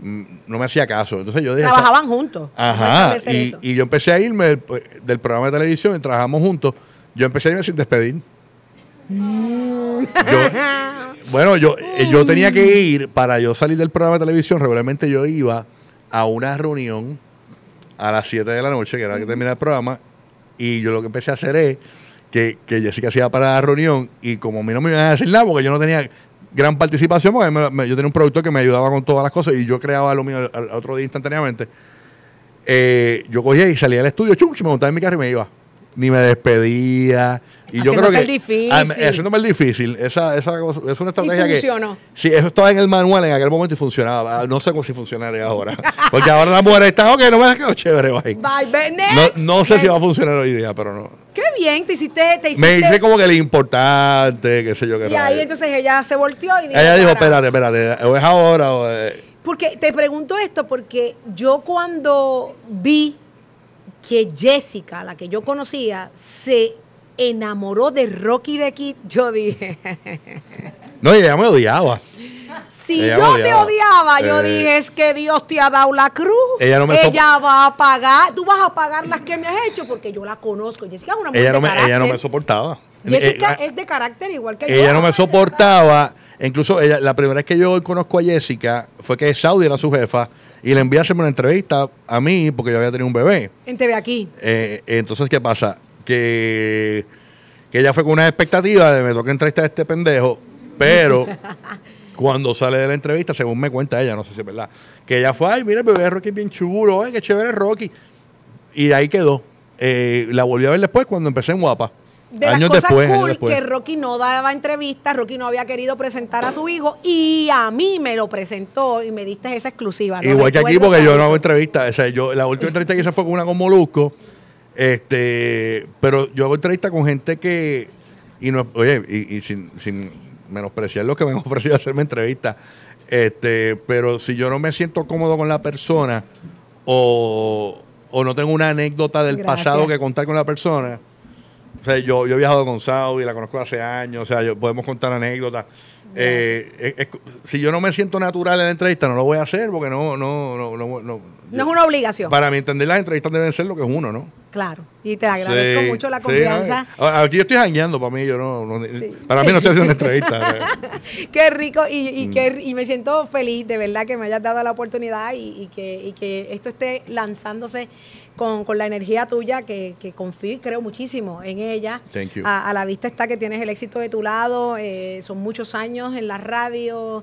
no me hacía caso. Entonces yo dije,
Trabajaban juntos.
Ajá, y, y yo empecé a irme del, pues, del programa de televisión y trabajamos juntos. Yo empecé a irme sin despedir. Yo- bueno, yo, eh, yo tenía que ir, para yo salir del programa de televisión, regularmente yo iba a una reunión a las 7 de la noche, que era la que terminaba el programa, y yo lo que empecé a hacer es que, que Jessica se iba para la reunión y como a mí no me iban a decir nada, porque yo no tenía gran participación, porque me- me- yo tenía un productor que me ayudaba con todas las cosas y yo creaba lo mío al, al otro día instantáneamente, eh, yo cogía y salía del estudio, chum, me montaba en mi carro y me iba. Ni me despedía, Y yo creo que.
el difícil.
Ah, me- haciéndome el difícil. Esa, esa cosa- es una estrategia que.
funcionó.
Sí, eso estaba en el manual en aquel momento y funcionaba. Ah, No sé cómo si funcionaría ahora. Porque ahora las mujeres están, ok, no me has quedado chévere, bye.
Bye,
No,
next,
no sé si va a funcionar hoy día, pero no.
Qué bien, te hiciste, te hiciste.
Me dice como que el importante, qué sé yo qué
y ahí entonces ella se volteó y dijo.
Ella dijo, espérate, espérate, o es ahora o es...
Porque te pregunto esto porque yo cuando vi que Jessica, la que yo conocía, se enamoró de Rocky de Kid, yo dije,
No, y ella me odiaba.
Si
Ella
yo te
odiaba.
yo
Eh.
dije, es que Dios te ha dado la cruz.
Ella no me
Ella va a pagar, tú vas a pagar las que me has hecho porque yo la conozco. Jessica es una mujer
Ella no,
de
me, ella no me soportaba.
Jessica
Eh,
es de carácter igual que yo.
ella no me soportaba. Incluso ella, la primera vez que yo conozco a Jessica fue que Saudi era su jefa y le envió a hacerme una entrevista a mí porque yo había tenido un bebé.
En TV aquí.
Eh, entonces, ¿qué pasa? Que, que ella fue con una expectativa de me toca entrevistar a este pendejo, pero cuando sale de la entrevista, según me cuenta ella, no sé si es verdad, que ella fue, ay, mira, el bebé Rocky es bien chulo, ay, qué chévere Rocky. Y de ahí quedó. Eh, la volví a ver después cuando empecé en Guapa.
De
años
las cosas
después,
cool
después.
que Rocky no daba entrevistas, Rocky no había querido presentar a su hijo y a mí me lo presentó y me diste esa exclusiva. ¿no?
Igual que aquí, porque yo no hago entrevistas. O sea, yo, la última entrevista que hice fue con una con Molusco. Este, pero yo hago entrevistas con gente que. Y no, oye, y, y sin, sin menospreciar lo que me han ofrecido hacerme entrevistas. Este, pero si yo no me siento cómodo con la persona o, o no tengo una anécdota del
Gracias.
pasado que contar con la persona. O sea, yo, yo he viajado con Saudi, la conozco hace años, o sea, yo, podemos contar anécdotas. Eh, si yo no me siento natural en la entrevista, no lo voy a hacer porque no, no, no, no, no.
No es una obligación.
Para mí entender las entrevistas deben ser lo que es uno, ¿no?
Claro. Y te agradezco
Sí,
mucho la confianza.
eh, aquí yo estoy jangueando para mí, yo no, no-
Sí.
para mí no estoy haciendo una entrevista. eh.
Qué rico y, y
Mm.
qué- y me siento feliz de verdad que me hayas dado la oportunidad y, y que, y que esto esté lanzándose con, con la energía tuya, que, que confío y creo muchísimo en ella.
Thank you.
A, a la vista está que tienes el éxito de tu lado, eh, son muchos años en la radio,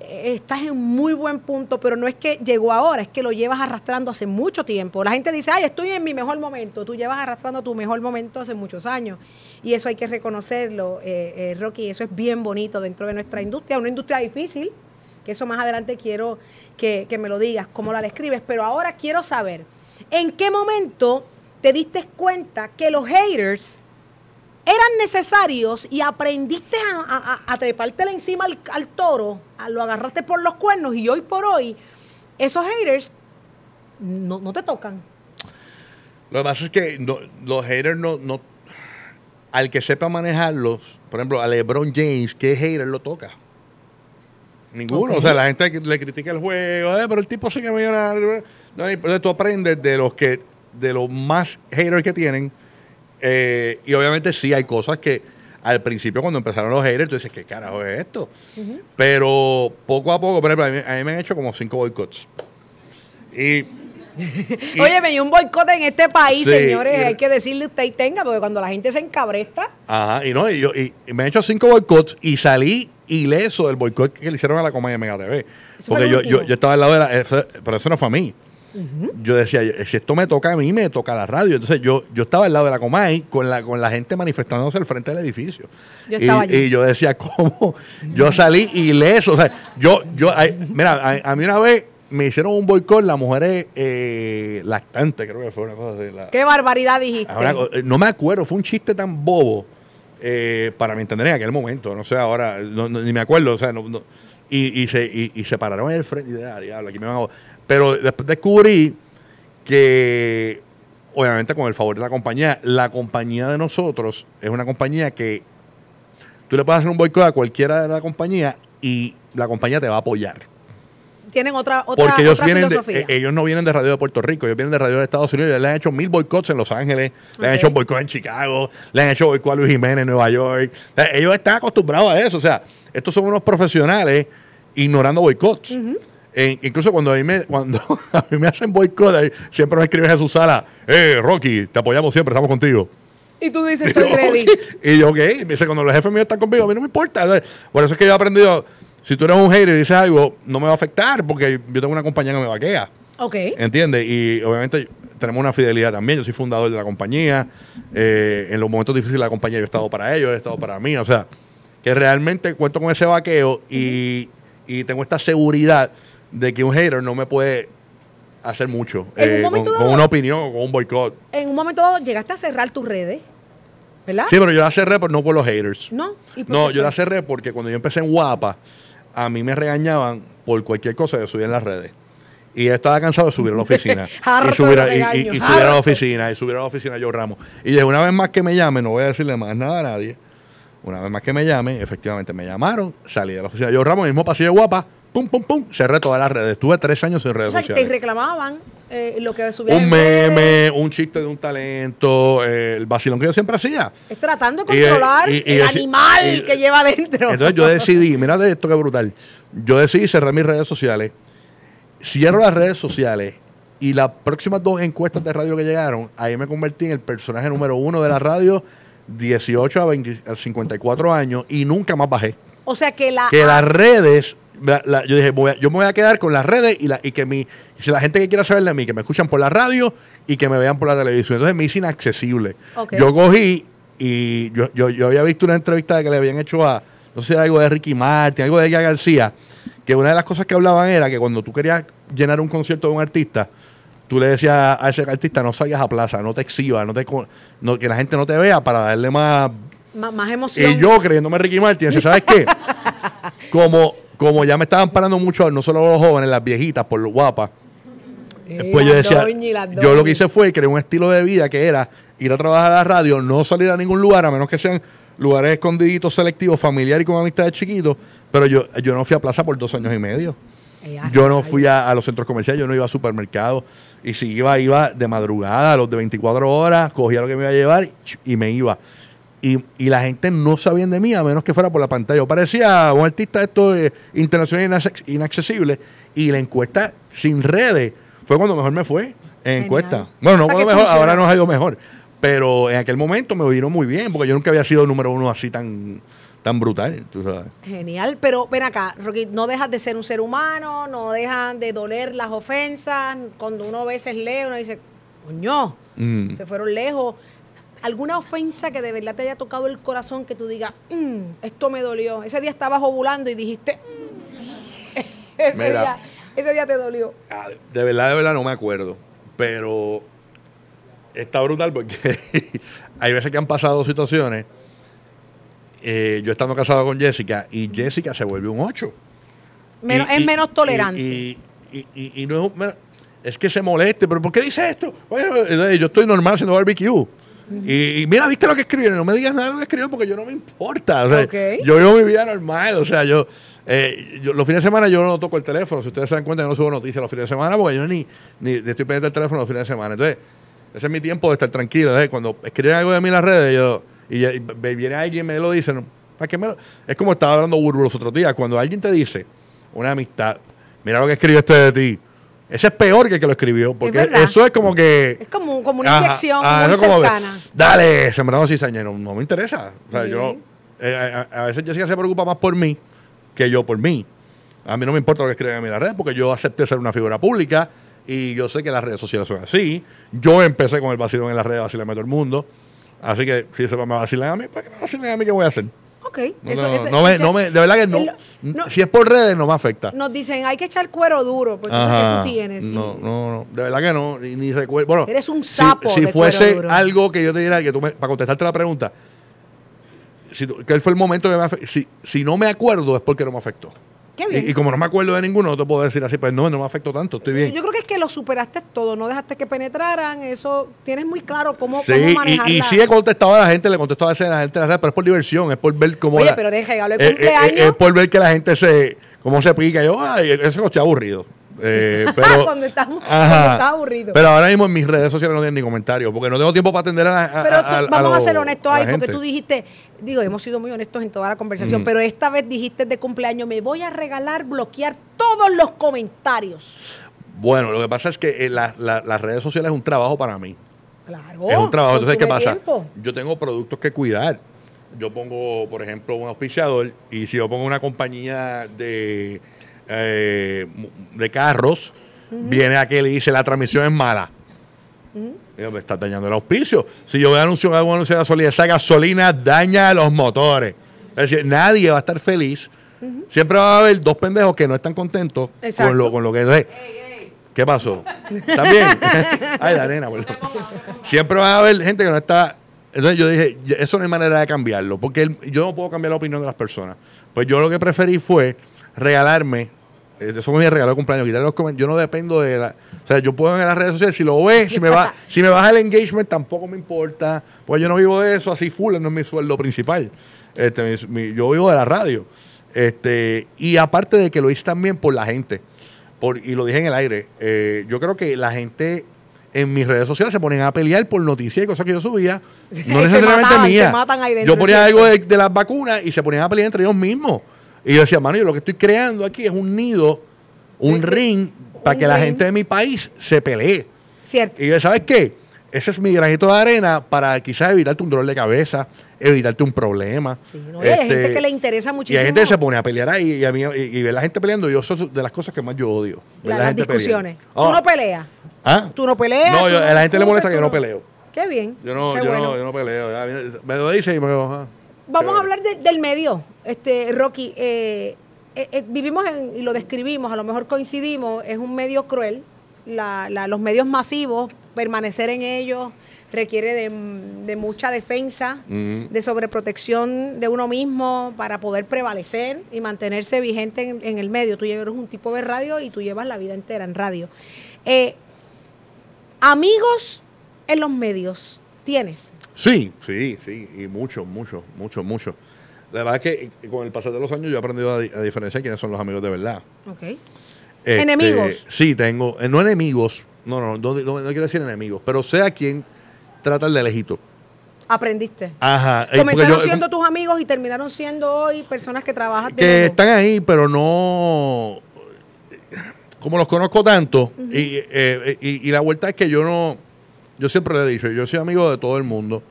eh, estás en muy buen punto, pero no es que llegó ahora, es que lo llevas arrastrando hace mucho tiempo. La gente dice, ay, estoy en mi mejor momento, tú llevas arrastrando tu mejor momento hace muchos años. Y eso hay que reconocerlo, eh, eh, Rocky, eso es bien bonito dentro de nuestra industria, una industria difícil, que eso más adelante quiero que, que me lo digas, cómo la describes, pero ahora quiero saber, ¿en qué momento te diste cuenta que los haters eran necesarios y aprendiste a, a, trepártela encima al, al toro, a- lo agarraste por los cuernos y hoy por hoy esos haters no, no te tocan.
Lo que pasa es que no- los haters no, no. Al que sepa manejarlos, por ejemplo, a LeBron James, ¿qué hater lo toca? Ninguno. O sea, la gente le critica el juego, "Eh, pero el tipo sigue millonario. No, y entonces tú aprendes de los que, de los más haters que tienen. eh, y obviamente sí hay cosas que al principio cuando empezaron los haters, tú dices, ¿qué carajo es esto? Pero poco a poco, por ejemplo, a mí, a mí me han hecho como cinco boicots. Y, y-
Oye, y un boicot en este país,
Sí,
señores,
y-
hay que decirle usted y tenga, porque cuando la gente se encabresta,
Ajá, y no, y, yo, y, me han hecho cinco boicots y salí ileso del boicot que le hicieron a la comedia Mega TV. Porque yo, yo, yo estaba al lado de la. eso- pero eso no fue a mí. Yo decía, si esto me toca a mí, me toca a la radio. Entonces yo, yo estaba al lado de la Comay con la, con la gente manifestándose al frente del edificio.
Yo
y,
estaba allí.
y yo decía, ¿cómo? Yo salí ileso. O sea, yo, yo, ay, mira, a, a mí una vez me hicieron un boicot las mujeres eh, lactantes, creo que fue una cosa así. la-
qué barbaridad dijiste.
Ahora, eh, no me acuerdo, fue un chiste tan bobo eh, para mi entender en aquel momento. No sé, ahora no- no- ni me acuerdo. O sea, no- no- y, y se, y, y se pararon en el frente y dije, "Ah, diablo, aquí me van a... Pero después descubrí que, obviamente, con el favor de la compañía, la compañía de nosotros es una compañía que tú le puedes hacer un boicot a cualquiera de la compañía y la compañía te va a apoyar.
Tienen otra, otra,
Porque ellos,
otra
vienen
filosofía.
eh, ellos no vienen de radio de Puerto Rico, ellos vienen de radio de Estados Unidos. Ya le han hecho mil boicots en Los Ángeles, le han hecho boicot en Chicago, le han hecho boicot a Luis Jiménez en Nueva York. Ellos están acostumbrados a eso. O sea, estos son unos profesionales ignorando boicots. Incluso cuando a mí me, cuando a mí me hacen boicot, siempre me escribe Jesús Sala, eh, Rocky, te apoyamos siempre, estamos contigo.
y tú dices, estoy ready.
Y yo, ok. Me dice, cuando los jefes míos están conmigo, a mí no me importa. Por eso es que yo he aprendido, si tú eres un hater y dices algo, no me va a afectar porque yo tengo una compañía que me vaquea.
Ok.
¿Entiendes? Y obviamente tenemos una fidelidad también. Yo soy fundador de la compañía. Eh, en los momentos difíciles de la compañía yo he estado para ellos, he estado para mí. O sea, que realmente cuento con ese vaqueo y, y tengo esta seguridad de que un hater no me puede hacer mucho
un
eh, con, una opinión o con un boicot.
En un momento dado llegaste a cerrar tus redes, ¿verdad?
Sí, pero yo la cerré pero no por los haters.
¿No? ¿Y por
No,
qué
yo la cerré porque cuando yo empecé en Guapa, a mí me regañaban por cualquier cosa que subía en las redes. Y yo estaba cansado de subir a la oficina. Y, subir a, y- y-
regaños,
y subir a la oficina, y subir a la oficina yo Ramos. Y dije, una vez más que me llame, no voy a decirle más nada a nadie. Una vez más que me llame, efectivamente me llamaron, salí de la oficina yo Ramos, mismo pasillo de Guapa, pum, pum, pum, cerré todas las redes. Estuve tres años en redes
O sea, que te
sociales.
reclamaban eh, lo que subías
Un meme, un chiste de un talento, eh, el vacilón que yo siempre hacía.
Es tratando de
eh,
controlar
y- y
el animal que lleva adentro.
Entonces yo decidí, mira de esto que brutal. Yo decidí cerrar mis redes sociales. Cierro las redes sociales y las próximas dos encuestas de radio que llegaron, ahí me convertí en el personaje número uno de la radio, 18 a, 20 a 54 años y nunca más bajé.
o sea que la...
Que las redes, la- la- yo dije, voy a- yo me voy a quedar con las redes y, la, y que mi, si la gente que quiera saber de mí, que me escuchan por la radio y que me vean por la televisión. Entonces me hice inaccesible. Yo cogí y yo, yo, yo había visto una entrevista que le habían hecho a, no sé, algo de Ricky Martin, algo de Edgar García, que una de las cosas que hablaban era que cuando tú querías llenar un concierto de un artista, tú le decías a ese artista, no salgas a plaza, no te exhibas, no te, co- no, que la gente no te vea para darle más
más emoción.
y yo creyéndome Ricky Martin, ¿sabes qué? como, como ya me estaban parando mucho, no solo los jóvenes, las viejitas, por lo guapas. Después yo decía,
doñi,
yo lo que hice fue crear un estilo de vida que era ir a trabajar a la radio, no salir a ningún lugar, a menos que sean lugares escondiditos, selectivos, familiares y con amistades chiquitos. Pero yo, yo no fui a plaza por dos años y medio.
Eh,
Yo no fui a, a los centros comerciales, yo no iba a supermercados. Y si iba, iba de madrugada, a los de 24 horas, cogía lo que me iba a llevar y me iba. Y, y la gente no sabía de mí a menos que fuera por la pantalla. Yo parecía un artista esto eh, internacional inac- inaccesible. Y la encuesta sin redes fue cuando mejor me fue en encuesta. Bueno, no
O sea,
cuando mejor, ahora nos ha ido mejor. Pero en aquel momento me vino muy bien, porque yo nunca había sido número uno así tan, tan brutal. tú sabes.
Genial, pero ven acá, Rocky, no dejas de ser un ser humano, no dejan de doler las ofensas. Cuando uno a veces lee, uno dice, coño,
Mm.
se fueron lejos. ¿Alguna ofensa que de verdad te haya tocado el corazón que tú digas, "Mm, esto me dolió? Ese día estabas ovulando y dijiste, "Mm". ese,
Mira.
día, ese día te dolió.
Ah, De verdad, de verdad no me acuerdo. Pero está brutal porque hay veces que han pasado situaciones. eh, yo estando casado con Jessica y Jessica se vuelve un 8.
Menos-
Y-
es
y-
menos tolerante.
Y, y- no es, un- es que se moleste, pero ¿por qué dice esto? Oye, eh, yo estoy normal haciendo barbecue. Y, y mira, ¿viste lo que escribieron? No me digas nada de lo que escribieron porque yo no me importa. O sea. Yo vivo mi vida normal. O sea, yo, eh, yo- los fines de semana yo no toco el teléfono. Si ustedes se dan cuenta, yo no subo noticias los fines de semana porque yo ni, ni estoy pendiente del teléfono los fines de semana. Entonces, ese es mi tiempo de estar tranquilo. ¿eh? Cuando escriben algo de mí en las redes yo, y, viene alguien y me lo dice, ¿no? ¿para qué me lo-? es como estaba hablando Burbu los otros días. Cuando alguien te dice una amistad, mira lo que escribió este de ti. Ese es peor que el que lo escribió, porque eso es como que...
Es como, como una inyección
ajá,
muy
como que,
cercana.
Dale, sembrado cizaña. No, no me interesa. O sea,
Sí.
yo, eh, a, a veces Jessica se preocupa más por mí que yo por mí. A mí no me importa lo que escriben en mi red porque yo acepté ser una figura pública y yo sé que las redes sociales son así. Yo empecé con el vacilón en las redes, vacilarme a todo el mundo. Así que si se me vacilan a mí, pues que me vacilen a mí, ¿qué voy a hacer?
Ok.
No,
eso-
no,
ese-
no me, no me- de verdad que no. Si es por redes, no me afecta.
Nos dicen, hay que echar cuero duro, porque
Ajá.
tú tienes. sí.
No, no, no. De verdad que no. Ni, ni recuerdo. Bueno,
Eres un sapo
Si,
de cuero
fuese
duro.
algo que yo te diera, que tú me, para contestarte la pregunta, si, que fue el momento que me afectó. Si, si no me acuerdo, es porque no me afectó.
Qué bien.
Y, y como no me acuerdo de ninguno, no te puedo decir así, pues no, no me afectó tanto, estoy bien.
Yo creo que es que lo superaste todo, no dejaste que penetraran, eso tienes muy claro cómo,
Sí,
cómo
y,
manejarla.
y sí he contestado a la gente, le contesto a veces a la gente pero es por diversión, es por ver cómo.
Oye,
la-
pero deja regalo de
eh, eh,
cumpleaños.
eh, es por ver que la gente se. cómo se pica. Yo, ay, eso estoy aburrido. Eh, pero,
Cuando estamos-
Ajá.
cuando estás aburrido.
Pero ahora mismo en mis redes sociales no tienen ni comentarios, porque no tengo tiempo para atender a la a-
Pero tú-
a- a
vamos a, ser honestos ahí, porque tú dijiste, digo, hemos sido muy honestos en toda la conversación,
Mm.
pero esta vez dijiste de cumpleaños, me voy a regalar, bloquear todos los comentarios.
Bueno, lo que pasa es que eh, la- la- las redes sociales es un trabajo para mí.
Claro.
es un trabajo. Entonces, ¿qué pasa?
tiempo.
Yo tengo productos que cuidar. Yo pongo, por ejemplo, un auspiciador y si yo pongo una compañía de, eh, de carros, viene aquel y dice la transmisión es mala. Digo, me estás dañando el auspicio. Si yo veo anuncio, un anuncio de gasolina, esa gasolina daña los motores. Es decir, nadie va a estar feliz. Siempre va a haber dos pendejos que no están contentos
Exacto.
con lo, con lo que es. ¿Qué pasó? ¿Estás bien? Ay, la nena. Siempre va a haber gente que no está. Entonces yo dije, eso no hay manera de cambiarlo, porque el- yo no puedo cambiar la opinión de las personas. Pues yo lo que preferí fue regalarme, eso fue mi regalo de cumpleaños, quitar los comentarios. Yo no dependo de la. O sea, yo puedo en las redes sociales, si lo ves, si me, va, si me baja el engagement, tampoco me importa, pues yo no vivo de eso así full, no es mi sueldo principal. Este, mi- mi- yo vivo de la radio. Este, y aparte de que lo hice también por la gente, por, y lo dije en el aire, eh, yo creo que la gente en mis redes sociales se ponen a pelear por noticias y cosas que yo subía, no necesariamente
mataban,
mías.
se matan ahí dentro,
Yo ponía algo de, de las vacunas y se ponían a pelear entre ellos mismos. Y yo decía, mano, yo lo que estoy creando aquí es un nido, un ring, para que la gente de mi país se pelee.
Cierto.
Y yo, ¿sabes qué? Ese es mi granito de arena para quizás evitarte un dolor de cabeza, evitarte un problema.
Sí, no, y hay
Este,
gente que le interesa
Y
muchísimo.
hay gente que se pone a pelear ahí y, a mí, y, y ver la gente peleando. Yo, es de las cosas que más yo odio. ver
la-
la
las
gente
discusiones.
peleando.
Tú
Ah.
no peleas.
¿Ah?
Tú no peleas.
No, yo- a la gente le molesta que
tú
no peleo.
Qué bien.
Yo no,
qué
yo,
bueno.
no, yo no peleo. me lo dice y me ah.
Vamos a hablar de- del medio, este Rocky. eh, eh, eh, vivimos en- y lo describimos, a lo mejor coincidimos, es un medio cruel. La- la- los medios masivos, permanecer en ellos requiere de, de mucha defensa, de sobreprotección de uno mismo para poder prevalecer y mantenerse vigente en, en el medio. Tú eres un tipo de radio y tú llevas la vida entera en radio. Eh, amigos en los medios, ¿tienes?
Sí, sí, sí. Y mucho, mucho, mucho, mucho. La verdad es que eh, con el pasar de los años yo he aprendido a, di- a diferenciar quiénes son los amigos de verdad.
Ok.
Este,
¿Enemigos?
Sí, tengo. eh, no enemigos. No, no, no, no, no quiero decir enemigos. Pero sé a quién tratar de lejito.
Aprendiste.
Ajá. eh,
Comenzaron
yo-
siendo tus amigos y terminaron siendo hoy personas que trabajan de
que están ahí, pero no. Como los conozco tanto, y, eh, y, y la vuelta es que yo no. Yo siempre le he dicho, yo soy amigo de todo el mundo.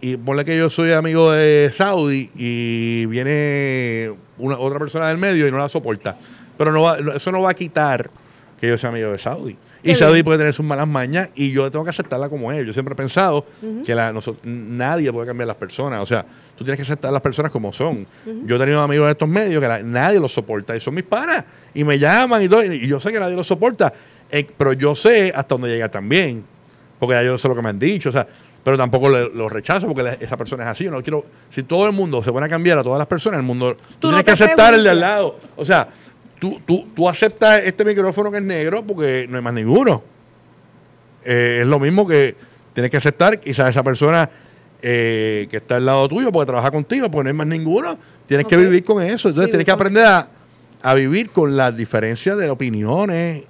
Y ponle que yo soy amigo de Saudi y viene una, otra persona del medio y no la soporta. Pero no va- eso no va a quitar que yo sea amigo de Saudi.
Qué
Y Saudi
bien.
puede tener sus malas mañas y yo tengo que aceptarla como es. Yo siempre he pensado que la, nadie puede cambiar las personas. O sea, tú tienes que aceptar las personas como son. Yo he tenido amigos en estos medios que la- nadie los soporta y son mis panas. Y me llaman y todo. Y yo sé que nadie los soporta. Eh, pero yo sé hasta dónde llega también. Porque ya yo sé lo que me han dicho. O sea, pero tampoco le- lo rechazo porque la- esa persona es así. Yo no quiero. Si todo el mundo se pone a cambiar a todas las personas, el mundo. Tú, tienes que aceptar el de al lado. O sea, tú, tú, tú aceptas este micrófono que es negro porque no hay más ninguno. Eh, es lo mismo que tienes que aceptar quizás esa persona eh, que está al lado tuyo porque trabaja contigo, porque no hay más ninguno. Tienes que vivir con eso. Entonces tienes que aprender a, a vivir con las diferencias de opiniones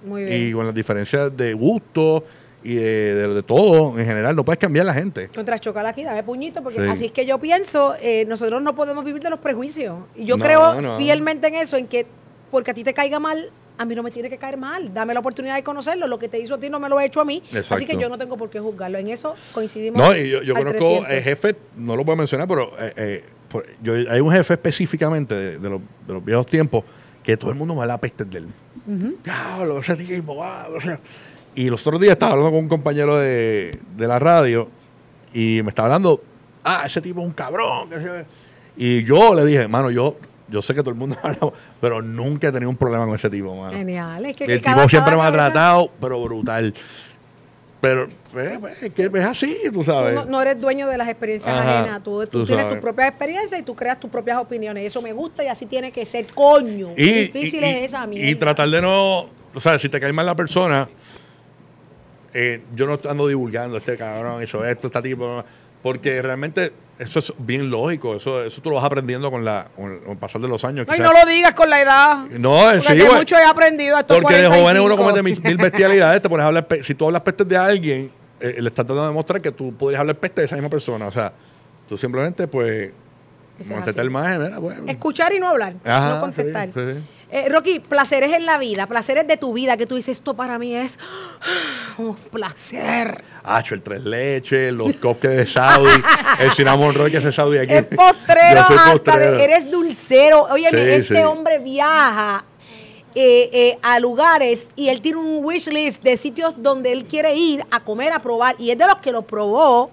y con las diferencias de gusto y de, de- de todo en general. No puedes cambiar a la gente.
Contra chocar aquí, dame puñito, porque
Sí.
así es que yo pienso, eh, nosotros no podemos vivir de los prejuicios. Y yo
No,
creo
no.
fielmente en eso, en que porque a ti te caiga mal, a mí no me tiene que caer mal. Dame la oportunidad de conocerlo. Lo que te hizo a ti no me lo ha hecho a mí. Así que yo no tengo por qué juzgarlo. En eso coincidimos.
No, y yo, yo conozco
300.
eh, jefe, no lo puedo mencionar, pero eh, eh, por- yo, hay un jefe específicamente de, de los, de los viejos tiempos que todo el mundo me la peste de él. Diablo, ese tipo, o sea. Y los otros días estaba hablando con un compañero de, de la radio y me estaba hablando, ah, ese tipo es un cabrón. Y yo le dije, mano, yo, yo sé que todo el mundo habla, pero nunca he tenido un problema con ese tipo, mano.
Genial. Es que
el
cada-
tipo siempre
cada
me ha tratado, pero brutal. Pero pues, pues, es que es así, tú sabes.
no, no eres dueño de las experiencias
Ajá,
ajenas. Tú, tú
tú
tienes tus propias experiencias y tú creas tus propias opiniones. Y eso me gusta y así tiene que ser. Coño.
y,
difícil
y-
es esa
y
mierda.
tratar de no, o sea, si te cae mal la persona, eh, yo no ando divulgando este cabrón, hizo esto, este tipo, porque realmente eso es bien lógico, eso, eso tú lo vas aprendiendo con, la, con el, con el pasar de los años.
Ay,
quizás.
no lo digas con la edad.
No,
Porque
sí,
mucho he aprendido a
Porque de
45.
jóvenes uno comete mil, mil bestialidades, te pones a hablar, si tú hablas peste de alguien, eh, le estás tratando de demostrar que tú podrías hablar peste de esa misma persona, o sea, tú simplemente pues Al margen, mira, pues.
Escuchar y no hablar,
Ajá,
no contestar.
sí, sí, sí.
Eh, Rocky, placeres en la vida, placeres de tu vida, que tú dices, esto para mí es un placer.
Hacho, el tres leches, los cupcakes de Saudi, el cinnamon roll que Saudi aquí.
Es postrero
Yo soy
hasta
postrero.
de- eres dulcero. Oye,
Sí,
este hombre viaja eh, eh, a lugares y él tiene un wish list de sitios donde él quiere ir a comer, a probar. Y es de los que lo probó,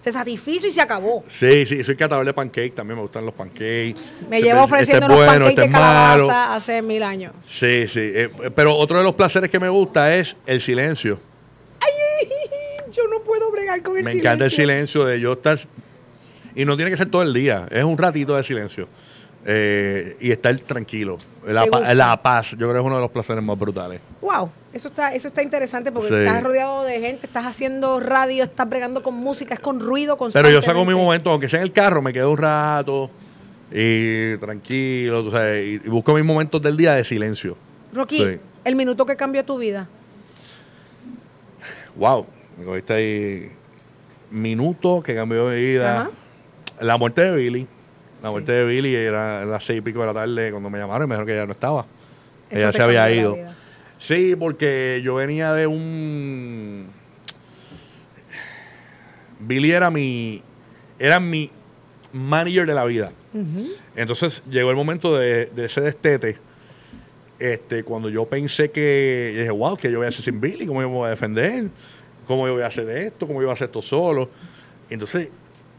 se satisfizo y se acabó.
Sí, sí, soy catador de pancakes, también me gustan los pancakes.
Me
Este-
llevo
este
ofreciendo
es
unos
bueno,
pancakes
este
de
malo.
calabaza hace mil años.
Sí, sí. eh, pero otro de los placeres que me gusta es el silencio.
Yo no puedo bregar con el
me
silencio.
encanta el silencio de yo estar. Y no tiene que ser todo el día, es un ratito de silencio. Eh, y estar tranquilo. La, pa- paz, yo creo que es uno de los placeres más brutales.
Wow, eso está, eso está interesante porque
Sí.
estás rodeado de gente, estás haciendo radio, estás bregando con música, es con ruido
Pero
constante.
yo saco mi momento, aunque sea en el carro, me quedo un rato y tranquilo, tú sabes, y, y busco mis momentos del día de silencio.
Rocky,
Sí.
el minuto que cambió tu vida.
Wow, me cogiste ahí. Minuto que cambió mi vida.
Ajá.
La muerte de Billy. La
Sí.
muerte de Billy era a las seis y pico de la tarde cuando me llamaron y me dijeron que ella no estaba.
Eso
ella se había ido. Sí, porque yo venía de un. Billy era mi. Era mi manager de la vida. Entonces llegó el momento de, de ese destete. Este, cuando yo pensé que. yo dije, wow, ¿qué yo voy a hacer sin Billy? ¿Cómo yo me voy a defender? ¿Cómo yo voy a hacer esto? ¿Cómo yo voy a hacer esto solo? Entonces,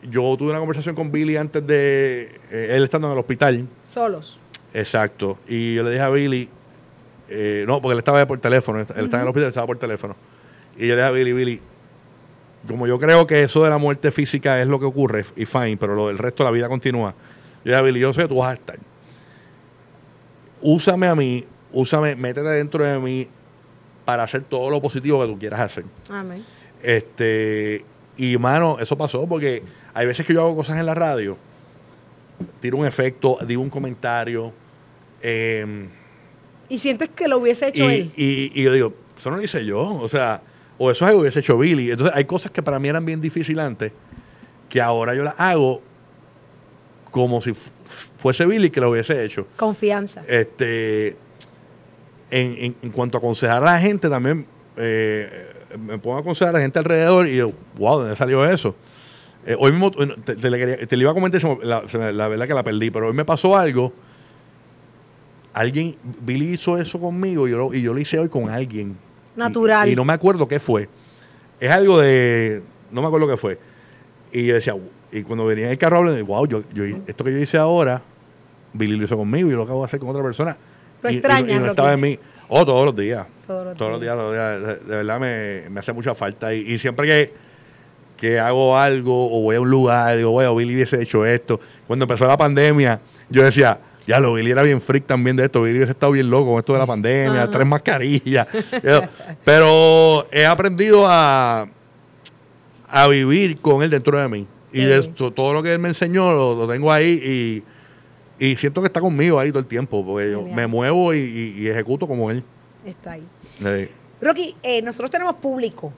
yo tuve una conversación con Billy antes de. eh, él estando en el hospital.
Solos.
Exacto. Y yo le dije a Billy. eh, no, porque él estaba por teléfono. Él estaba en el hospital, estaba por teléfono. Y yo le dije a Billy, Billy. Como yo creo que eso de la muerte física es lo que ocurre, y fine, pero lo, el resto de la vida continúa. Yo le dije a Billy, yo sé que tú vas a estar. Úsame a mí, úsame, métete dentro de mí para hacer todo lo positivo que tú quieras hacer.
Amén.
Este, y mano, eso pasó porque hay veces que yo hago cosas en la radio, tiro un efecto, digo un comentario, eh,
Y sientes que lo hubiese hecho
y,
él.
y- y yo digo, eso no lo hice yo, o sea, o eso es algo que hubiese hecho Billy. Entonces hay cosas que para mí eran bien difíciles antes, que ahora yo las hago como si fu- fuese Billy que lo hubiese hecho.
Confianza.
Este, en, en- en cuanto a aconsejar a la gente, también eh, me pongo a aconsejar a la gente alrededor y yo, wow, ¿de dónde salió eso? Eh, hoy mismo eh, te, te le quería- te le iba a comentar, la, verdad que la perdí, pero hoy me pasó algo. Alguien, Billy hizo eso conmigo y yo, lo- y yo lo hice hoy con alguien.
Natural.
Y, no me acuerdo qué fue. Es algo de. No me acuerdo qué fue. Y yo decía, y cuando venía en el carro hablando, wow, yo, yo, esto que yo hice ahora, Billy lo hizo conmigo y yo lo acabo de hacer con otra persona.
Lo
y, y-
extrañas,
y no estaba en mí. Oh, todos los días.
Todos los
Todos los
días.
días, todos los días. De, de verdad me, me hace mucha falta. Y, y siempre que, que hago algo o voy a un lugar, digo, bueno, Billy hubiese hecho esto. Cuando empezó la pandemia, yo decía, ya lo Billy era bien freak también de esto. Billy hubiese estado bien loco con esto de la pandemia,
Ajá.
tres mascarillas. Pero he aprendido a, a vivir con él dentro de mí. Y de esto, todo lo que él me enseñó lo, lo tengo ahí y, y siento que está conmigo ahí todo el tiempo, porque yo me muevo y, y- y ejecuto como él.
Está ahí. Rocky, eh, nosotros tenemos público.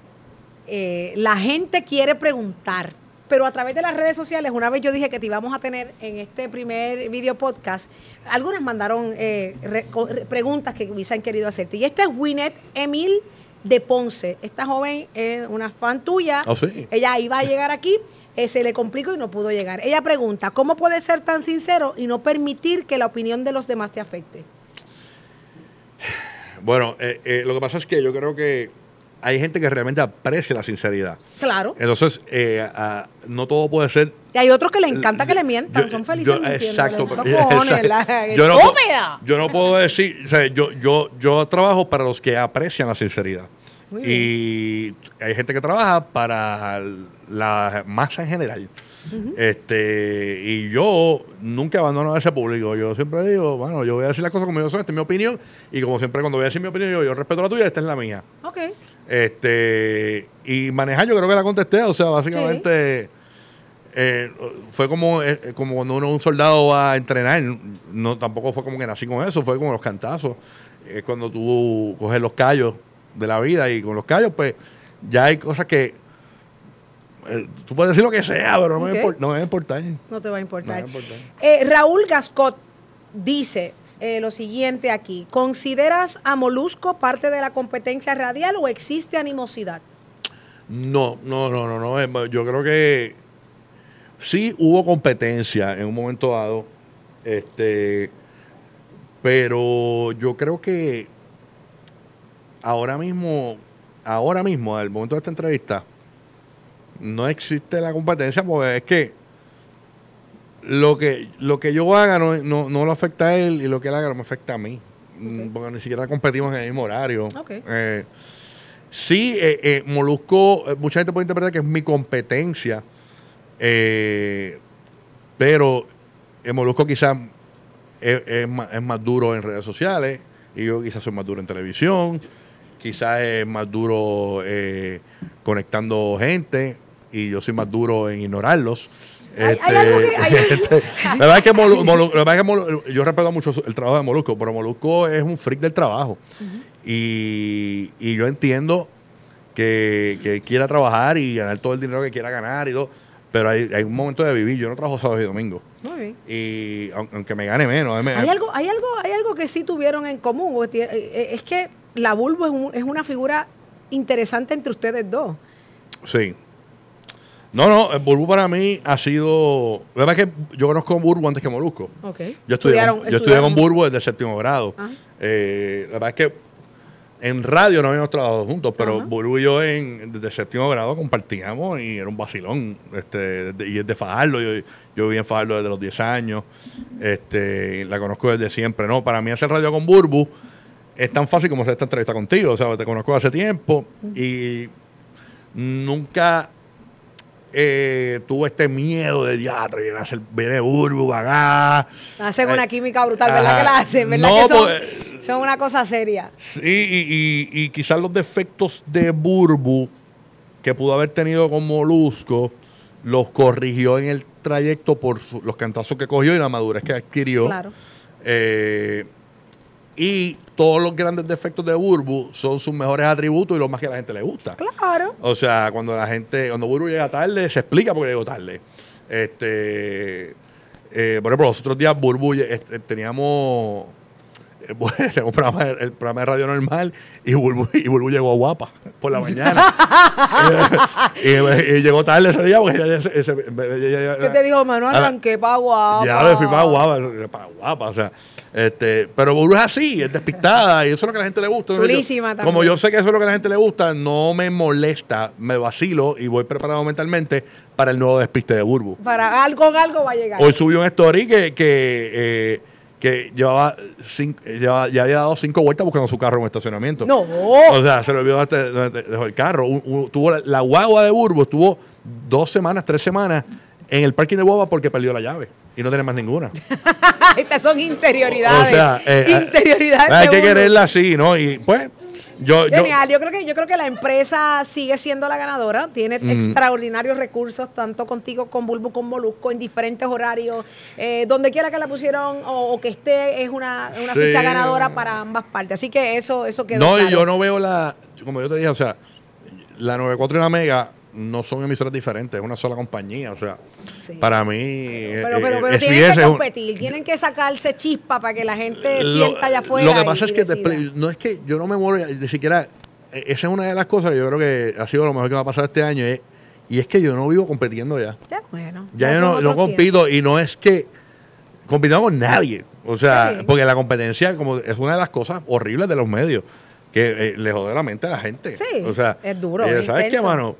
Eh, la gente quiere preguntar, pero a través de las redes sociales, una vez yo dije que te íbamos a tener en este primer video podcast, algunas mandaron eh, re- co- re- preguntas que hubiesen querido hacerte. Y esta es Winnet Emil de Ponce. Esta joven es una fan tuya.
Oh, sí.
Ella iba a llegar aquí, eh, se le complicó y no pudo llegar. Ella pregunta, ¿cómo puedes ser tan sincero y no permitir que la opinión de los demás te afecte?
Bueno, eh, lo que pasa es que yo creo que hay gente que realmente aprecia la sinceridad.
Claro.
Entonces, eh, ah, no todo puede ser.
Y hay otros que le encanta que le mientan,
Yo-
son felices
yo- exacto.
No
pero-
cojones, la-
Yo no, yo no puedo decir, o sea, yo, yo, yo trabajo para los que aprecian la sinceridad. Y hay gente que trabaja para la masa en general. Este, y yo nunca abandono a ese público. Yo siempre digo, bueno, yo voy a decir las cosas como yo soy, esta es mi opinión. Y como siempre, cuando voy a decir mi opinión, yo, yo respeto la tuya, esta es la mía.
Ok.
Este, y manejar, yo creo que la contesté. O sea, básicamente eh, fue como, eh, como cuando uno un soldado va a entrenar. No, tampoco fue como que nací con eso, fue como los cantazos. Es cuando tú coges los callos de la vida y con los callos, pues ya hay cosas que. eh, tú puedes decir lo que sea, pero no, me,
Ok.
impor- no me va a importar.
No te va a importar.
me va a importar.
Raúl Gascot dice eh, lo siguiente aquí. ¿Consideras a Molusco parte de la competencia radial o existe animosidad?
No, no, no, no, no. Yo creo que sí hubo competencia en un momento dado. Este, Pero yo creo que ahora mismo, ahora mismo, al momento de esta entrevista, no existe la competencia porque es que lo que, lo que yo haga no, no, no lo afecta a él y lo que él haga no me afecta a mí. Mm, Porque ni siquiera competimos en el mismo horario. Eh, sí, eh, eh, Molusco, eh, mucha gente puede interpretar que es mi competencia, eh, pero el Molusco quizás es, es más, es más duro en redes sociales y yo quizás soy más duro en televisión, quizás es más duro eh, conectando gente y yo soy más duro en ignorarlos.
Hay algo que- hay-
este, la verdad es que, Molu- Molu- la verdad es que Molu- yo respeto mucho el trabajo de Molusco, pero Molusco es un freak del trabajo. y, y yo entiendo que, que quiera trabajar y ganar todo el dinero que quiera ganar y todo, pero hay, hay un momento de vivir. Yo no trabajo sábado y domingo.
Muy bien.
Y aun- aunque me gane menos. me-
Hay algo, hay algo, hay algo que sí tuvieron en común. tie- eh, Es que la Bulbo es, un- es una figura interesante entre ustedes dos.
Sí. No, no, Burbu para mí ha sido. La verdad es que yo conozco a Burbu antes que Molusco.
Ok.
Yo estudié,
Estudiaron-
con, yo estudié con Burbu desde séptimo grado. Eh, la verdad es que en radio no habíamos trabajado juntos, pero. Burbu y yo en, desde séptimo grado compartíamos y era un vacilón. Este, y es de Fajardo, yo, yo viví en Fajardo desde los 10 años. Este, la conozco desde siempre. No, para mí hacer radio con Burbu es tan fácil como hacer esta entrevista contigo. O sea, te conozco hace tiempo y nunca eh, tuve este miedo de diatra, viene, a hacer, viene Burbu, acá.
Hacen
Eh,
una química brutal, ¿verdad
ajá.
que la hacen? ¿Verdad
No,
que son,
pues-
son una cosa seria?
Sí, y, y- y quizás los defectos de Burbu que pudo haber tenido con Molusco los corrigió en el trayecto por su- los cantazos que cogió y la madurez que adquirió.
Claro.
Eh, y todos los grandes defectos de Burbu son sus mejores atributos y lo más que a la gente le gusta.
Claro.
O sea, cuando la gente, cuando Burbu llega tarde, se explica por qué llegó tarde. Este, eh, por ejemplo, los otros días Burbu este, teníamos, eh, bueno, teníamos un programa, el programa de radio normal y Burbu, y Burbu llegó guapa por la mañana. y, y llegó tarde ese día porque ella, ella- ella- ella-
¿Qué te dijo, Manuel?
a
Arranqué pa' guapa.
ya me fui para guapa, para guapa, o sea. Este, pero Burbu es así, es despistada y eso es lo que a la gente le gusta. Yo-
Chulísima también.
Como yo sé que eso es lo que a la gente le gusta, no me molesta, me vacilo y voy preparado mentalmente para el nuevo despiste de Burbu.
Para algo, algo va a llegar.
Hoy subió un story que, que, eh, que llevaba, cin- llevaba- ya había dado cinco vueltas buscando su carro en un estacionamiento.
No.
O sea, se le olvidó donde dejó el carro. Un- un- tuvo la, la guagua de Burbu estuvo dos semanas, tres semanas en el parking de guagua porque perdió la llave y no tiene más ninguna.
Estas son interioridades.
O sea, eh,
interioridades.
hay que
uno.
quererla así, ¿no? Y pues, yo,
Genial, yo creo que yo creo que la empresa sigue siendo la ganadora, tiene
Mm.
extraordinarios recursos tanto contigo con Bulbo con Molusco en diferentes horarios, eh, donde quiera que la pusieron o, o que esté es una, una
Sí.
ficha ganadora para ambas partes, así que eso eso quedó
no, y
claro.
yo no veo la, como yo te dije, o sea, la 94 y la Mega no son emisoras diferentes, es una sola compañía, o sea,
Sí.
para mí eh,
pero, pero,
eh,
pero tienen que
un-
competir, tienen que sacarse chispa para que la gente
Lo-
sienta allá afuera.
Lo que pasa es que te no es que yo no me muero ni siquiera. eh, Esa es una de las cosas que yo creo que ha sido lo mejor que me ha pasado este año. es- y es que yo no vivo compitiendo ya.
Ya, bueno,
Ya yo no, no compito y no es que compitiendo con nadie. O sea, porque la competencia como es una de las cosas horribles de los medios que eh, le jode la mente a la gente.
Sí,
o sea,
es duro,
eh,
es
¿Sabes qué, mano?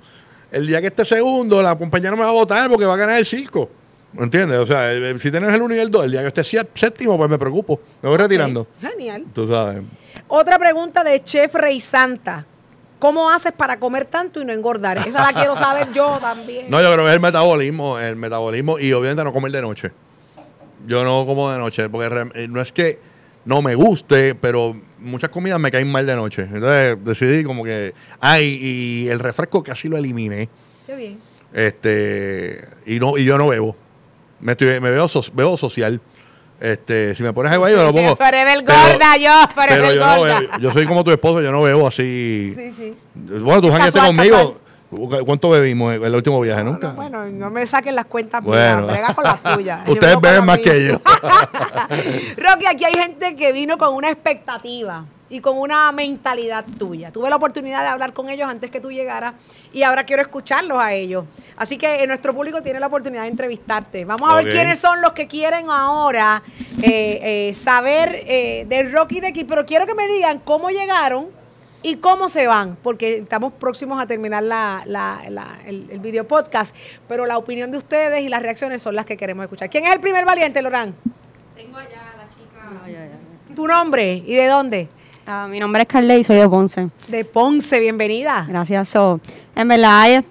El día que esté segundo, la compañía no me va a votar porque va a ganar el circo. ¿Me entiendes? O sea, eh, si tienes el 1 y el 2, el día que esté séptimo, pues me preocupo. Me voy retirando.
Genial.
Tú sabes.
Otra pregunta de Chef Rey Santa. ¿Cómo haces para comer tanto y no engordar? Esa la quiero saber yo también.
No, yo creo que es el metabolismo, el metabolismo y obviamente no comer de noche. Yo no como de noche porque eh, no es que no me guste, pero muchas comidas me caen mal de noche. Entonces decidí como que, ay, y el refresco casi lo eliminé.
Qué bien.
Este, y no y yo no bebo. Me estoy me veo so- social. Este, si me pones algo ahí, yo lo pongo.
Forever gorda, yo, forever
pero yo, no
gorda.
bebo. yo soy como tu esposo, yo no bebo así.
Sí, sí.
Bueno, tú jangueaste
Casual,
conmigo. ¿Cuánto bebimos el último viaje? Nunca.
No, bueno, no me saquen las cuentas
Bueno.
brega con las tuyas.
Ustedes beben más que yo.
Rocky, aquí hay gente que vino con una expectativa y con una mentalidad tuya. Tuve la oportunidad de hablar con ellos antes que tú llegaras y ahora quiero escucharlos a ellos. Así que eh, nuestro público tiene la oportunidad de entrevistarte. Vamos a ver quiénes son los que quieren ahora eh, eh, saber del Rocky de aquí, pero quiero que me digan cómo llegaron y cómo se van, porque estamos próximos a terminar la, la- la- el, el video podcast, pero la opinión de ustedes y las reacciones son las que queremos escuchar. ¿Quién es el primer valiente, Lorán? ¿Tu nombre y de dónde?
Ah, mi nombre es Carle y soy de Ponce.
De Ponce, bienvenida.
Gracias. So, en verdad,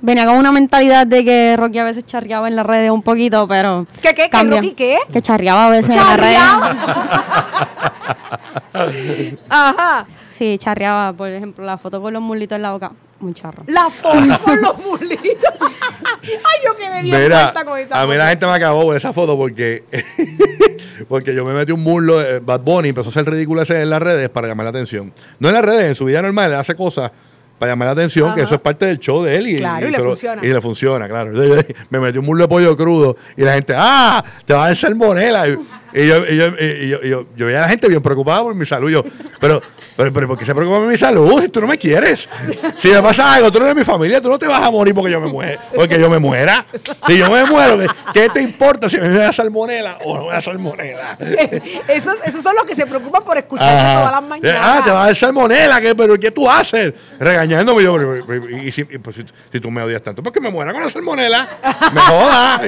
venía con una mentalidad de que Rocky a veces charreaba en las redes un poquito, pero.
¿Qué, qué, qué. Rocky, qué?
Que charreaba a veces en las redes.
Ajá.
Sí, charreaba. Por ejemplo, la foto con los mulitos en la boca. Muy charro.
La foto con los mulitos. Ay, yo quedé bien
Mira,
con esa
a mí
foto.
la gente me acabó por esa foto porque, porque yo me metí un muslo, eh, Bad Bunny empezó a hacer ridículo ese en las redes para llamar la atención. No en las redes, en su vida normal, él hace cosas para llamar la atención, que eso es parte del show de él. Y,
Claro, y le
lo-
funciona.
Y le funciona, claro. Me metí un muslo de pollo crudo y la gente, ¡ah! Te va a dar salmonela. Y, yo, y yo, y yo, y yo- yo veía a la gente bien preocupada por mi salud. Yo, pero, pero, pero, ¿por qué se preocupa por mi salud? Si tú no me quieres. Si me pasa algo, tú no eres mi familia, tú no te vas a morir porque yo me muera. Porque yo me muera. Si yo me muero, ¿qué- ¿qué te importa si me da salmonela o no me da salmonela?
esos, esos son los que se preocupan por escucharte
Ajá.
todas las mañanas.
Ah, te va a dar salmonela, ¿qué, pero ¿qué tú haces? Regañándome yo, y, si, pues, si, si tú me odias tanto, pues que me muera con la salmonela, me jodas.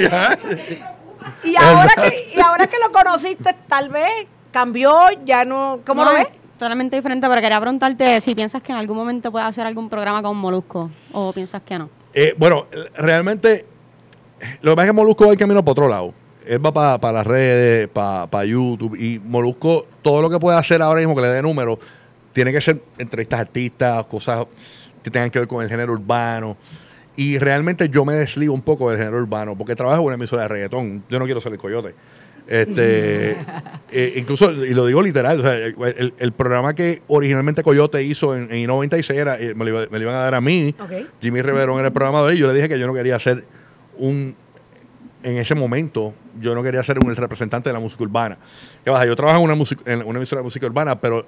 Y ahora, que, y ahora que lo conociste, tal vez cambió, ya no. ¿Cómo
No,
lo ves?
Totalmente diferente, pero quería preguntarte si piensas que en algún momento puedes hacer algún programa con Molusco o piensas que no.
Eh, bueno, realmente, lo que pasa es que Molusco va el camino para otro lado. Él va para las redes, para YouTube, y Molusco, todo lo que puede hacer ahora mismo que le dé número, tiene que ser entrevistas a artistas, cosas que tengan que ver con el género urbano. Y realmente yo me desligo un poco del género urbano, porque trabajo en una emisora de reggaetón. Yo no quiero ser el coyote. Este, eh, incluso, y lo digo literal, o sea, el, programa que originalmente Coyote hizo en, en I-96 era, eh, me, lo iba- me lo iban a dar a mí. Jimmy Riverón era el programador y yo le dije que yo no quería ser un, en ese momento, yo no quería ser un el representante de la música urbana. ¿Qué pasa? Yo trabajo en una, música- en una emisora de música urbana, pero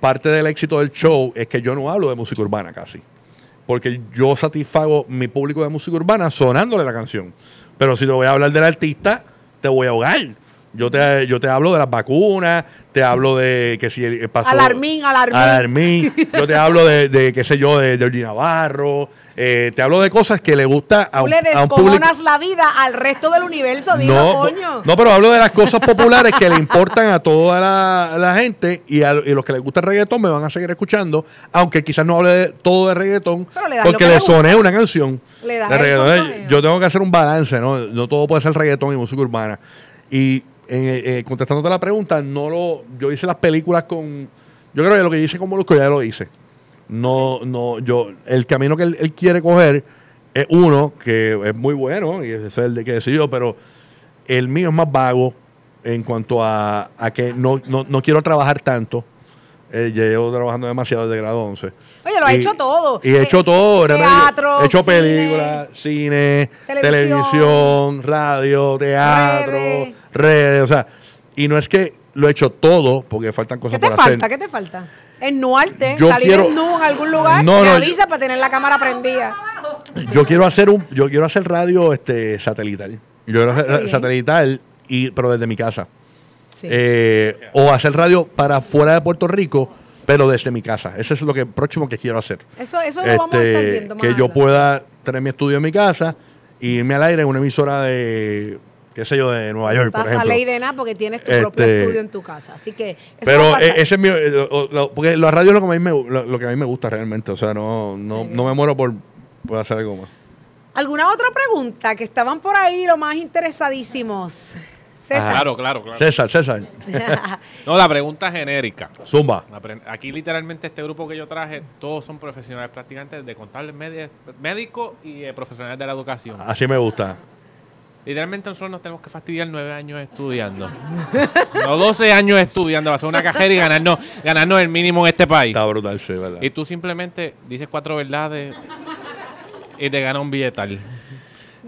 parte del éxito del show es que yo no hablo de música urbana casi. Porque yo satisfago mi público de música urbana sonándole la canción. Pero si te voy a hablar del artista, te voy a ahogar. Yo te, yo te hablo de las vacunas, te hablo de que si el, pasó...
Alarmín, alarmín.
Alarmín. Yo te hablo de, de qué sé yo, de, de Navarro. Eh, te hablo de cosas que le gusta a
Tú
un,
le
a un público.
la vida al resto del universo, digo,
No,
coño.
no, pero hablo de las cosas populares que le importan a toda la, la gente y a y los que les gusta el reggaetón me van a seguir escuchando, aunque quizás no hable de, todo de reggaetón,
Pero le
porque
que
le soné una canción
Le
de reggaetón.
sononeo.
Yo tengo que hacer un balance, ¿no? No todo puede ser reggaetón y música urbana. Y en, eh, contestándote la pregunta, no lo, yo hice las películas con, yo creo que lo que hice con Molusco ya lo hice. No, no, yo, el camino que él, él quiere coger es uno que es muy bueno, y ese es el de que decidió, pero el mío es más vago en cuanto a, a que no, no, no quiero trabajar tanto. Eh, llevo trabajando demasiado desde grado 11.
Oye, lo ha hecho todo.
Y he hecho
Eh,
todo.
teatro,
He hecho
cine,
películas, cine,
televisión,
televisión, radio, teatro,
redes.
redes. o sea, y no es que lo he hecho todo, porque faltan
¿Qué
cosas
te
por
falta?
hacer.
¿Qué te falta? Ennuarte,
Yo
salir
quiero-
en nu en algún lugar,
No,
me
no,
avisa para tener la cámara prendida.
Yo quiero hacer un, yo quiero hacer radio este satelital. Yo quiero hacer
Ah,
satelital, y, pero desde mi casa.
Sí.
Eh, o hacer radio para fuera de Puerto Rico, pero desde mi casa. Eso es lo que próximo que quiero hacer.
eso eso lo vamos a estar
Este,
viendo más
que yo pueda tener mi estudio en mi casa y irme al aire en una emisora de, qué sé yo, de Nueva York, por
Estás a
ejemplo.
ley de nada porque tienes tu
Este,
propio estudio en tu casa. Así que eso va a
Pero eh, ese es mi, eh, lo- lo- porque la radio es lo que, a mí me, lo, lo que a mí me gusta realmente. O sea, no, no, no me muero por, por hacer algo más.
¿Alguna otra pregunta? Que estaban por ahí los más interesadísimos. César.
Claro, claro, claro.
César, César,
No, la pregunta genérica.
zumba.
Aquí literalmente este grupo que yo traje, todos son profesionales practicantes de contables médicos y eh, profesionales de la educación.
Así me gusta.
Literalmente nosotros nos tenemos que fastidiar nueve años estudiando. no 12 años estudiando, ser una cajera y ganarnos, ganarnos el mínimo en este país.
Está brutal, sí, ¿verdad?
Y tú simplemente dices cuatro verdades y te gana un billetal.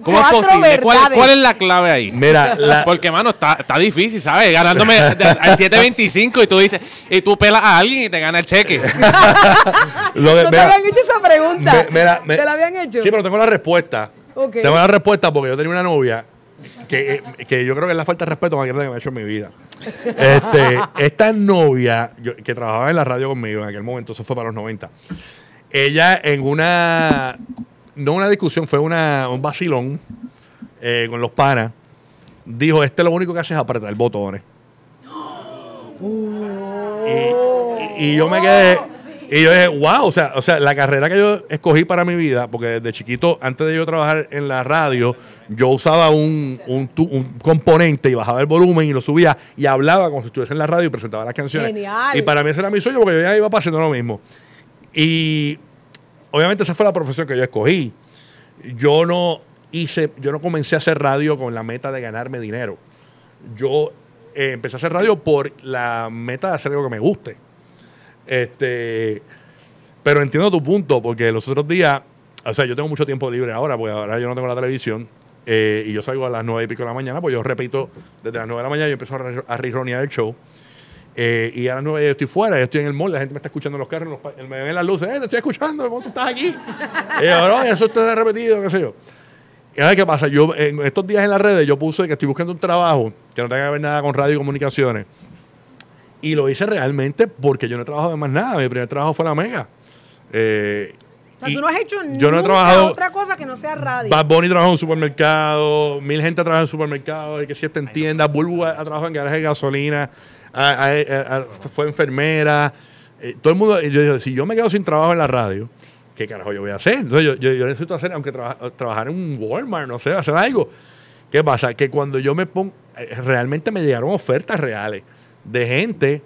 ¿Cómo es posible? ¿Cuál, cuál es la clave ahí?
Mira, la-
Porque, mano, está, está difícil, ¿sabes? Ganándome al 7.25 y tú dices, y tú pelas a alguien y te gana el cheque.
lo que-
¿No te
mira,
habían hecho esa pregunta?
me- mira, me-
¿Te la habían hecho?
Sí, pero tengo la respuesta.
Ok.
Tengo la respuesta porque yo tenía una novia que, eh, que yo creo que es la falta de respeto más grande que me ha hecho en mi vida. Este, esta novia yo- que trabajaba en la radio conmigo en aquel momento, eso fue para los 90. Ella en una, no una discusión, fue una, un vacilón eh, con los panas, dijo, este lo único que hace es apretar botones. Y, y yo me quedé. Y yo dije, wow, o sea, o sea, la carrera que yo escogí para mi vida, porque desde chiquito, antes de yo trabajar en la radio, yo usaba un, un, componente y bajaba el volumen y lo subía y hablaba como si estuviese en la radio y presentaba las canciones.
Genial.
Y para mí ese era mi sueño porque yo ya iba pasando lo mismo. Y obviamente esa fue la profesión que yo escogí. Yo no hice, yo no comencé a hacer radio con la meta de ganarme dinero. Yo eh, empecé a hacer radio por la meta de hacer algo que me guste. Este, pero entiendo tu punto, porque los otros días, o sea, yo tengo mucho tiempo libre ahora, porque ahora yo no tengo la televisión, eh, y yo salgo a las nueve y pico de la mañana, pues yo repito, desde las nueve de la mañana yo empiezo a, rironear el show. eh, y a las nueve yo estoy fuera, yo estoy en el mall, la gente me está escuchando los carros, los me ven las luces, eh, te estoy escuchando, ¿cómo tú estás aquí? y yo, no, eso está repetido, qué sé yo. Y ahora qué pasa, yo en estos días en las redes yo puse que estoy buscando un trabajo que no tenga que ver nada con radio y comunicaciones. Y lo hice realmente porque yo no he trabajado de más nada. Mi primer trabajo fue la Mega. Eh,
O sea,
y
tú no has hecho
yo no he trabajado.
otra cosa que no sea radio.
Bad Bunny trabajó en un supermercado, mil gente trabaja en supermercados, que si está en tiendas, Bulbu ha ha trabajado en garaje de gasolina, ha- ha- ha- ha- fue enfermera. eh, todo el mundo, yo digo, si yo me quedo sin trabajo en la radio, ¿qué carajo yo voy a hacer? Entonces yo, yo- yo necesito hacer, aunque traba- trabajar en un Walmart, no sé, hacer algo. ¿Qué pasa? Que cuando yo me pongo, eh, realmente me llegaron ofertas reales de gente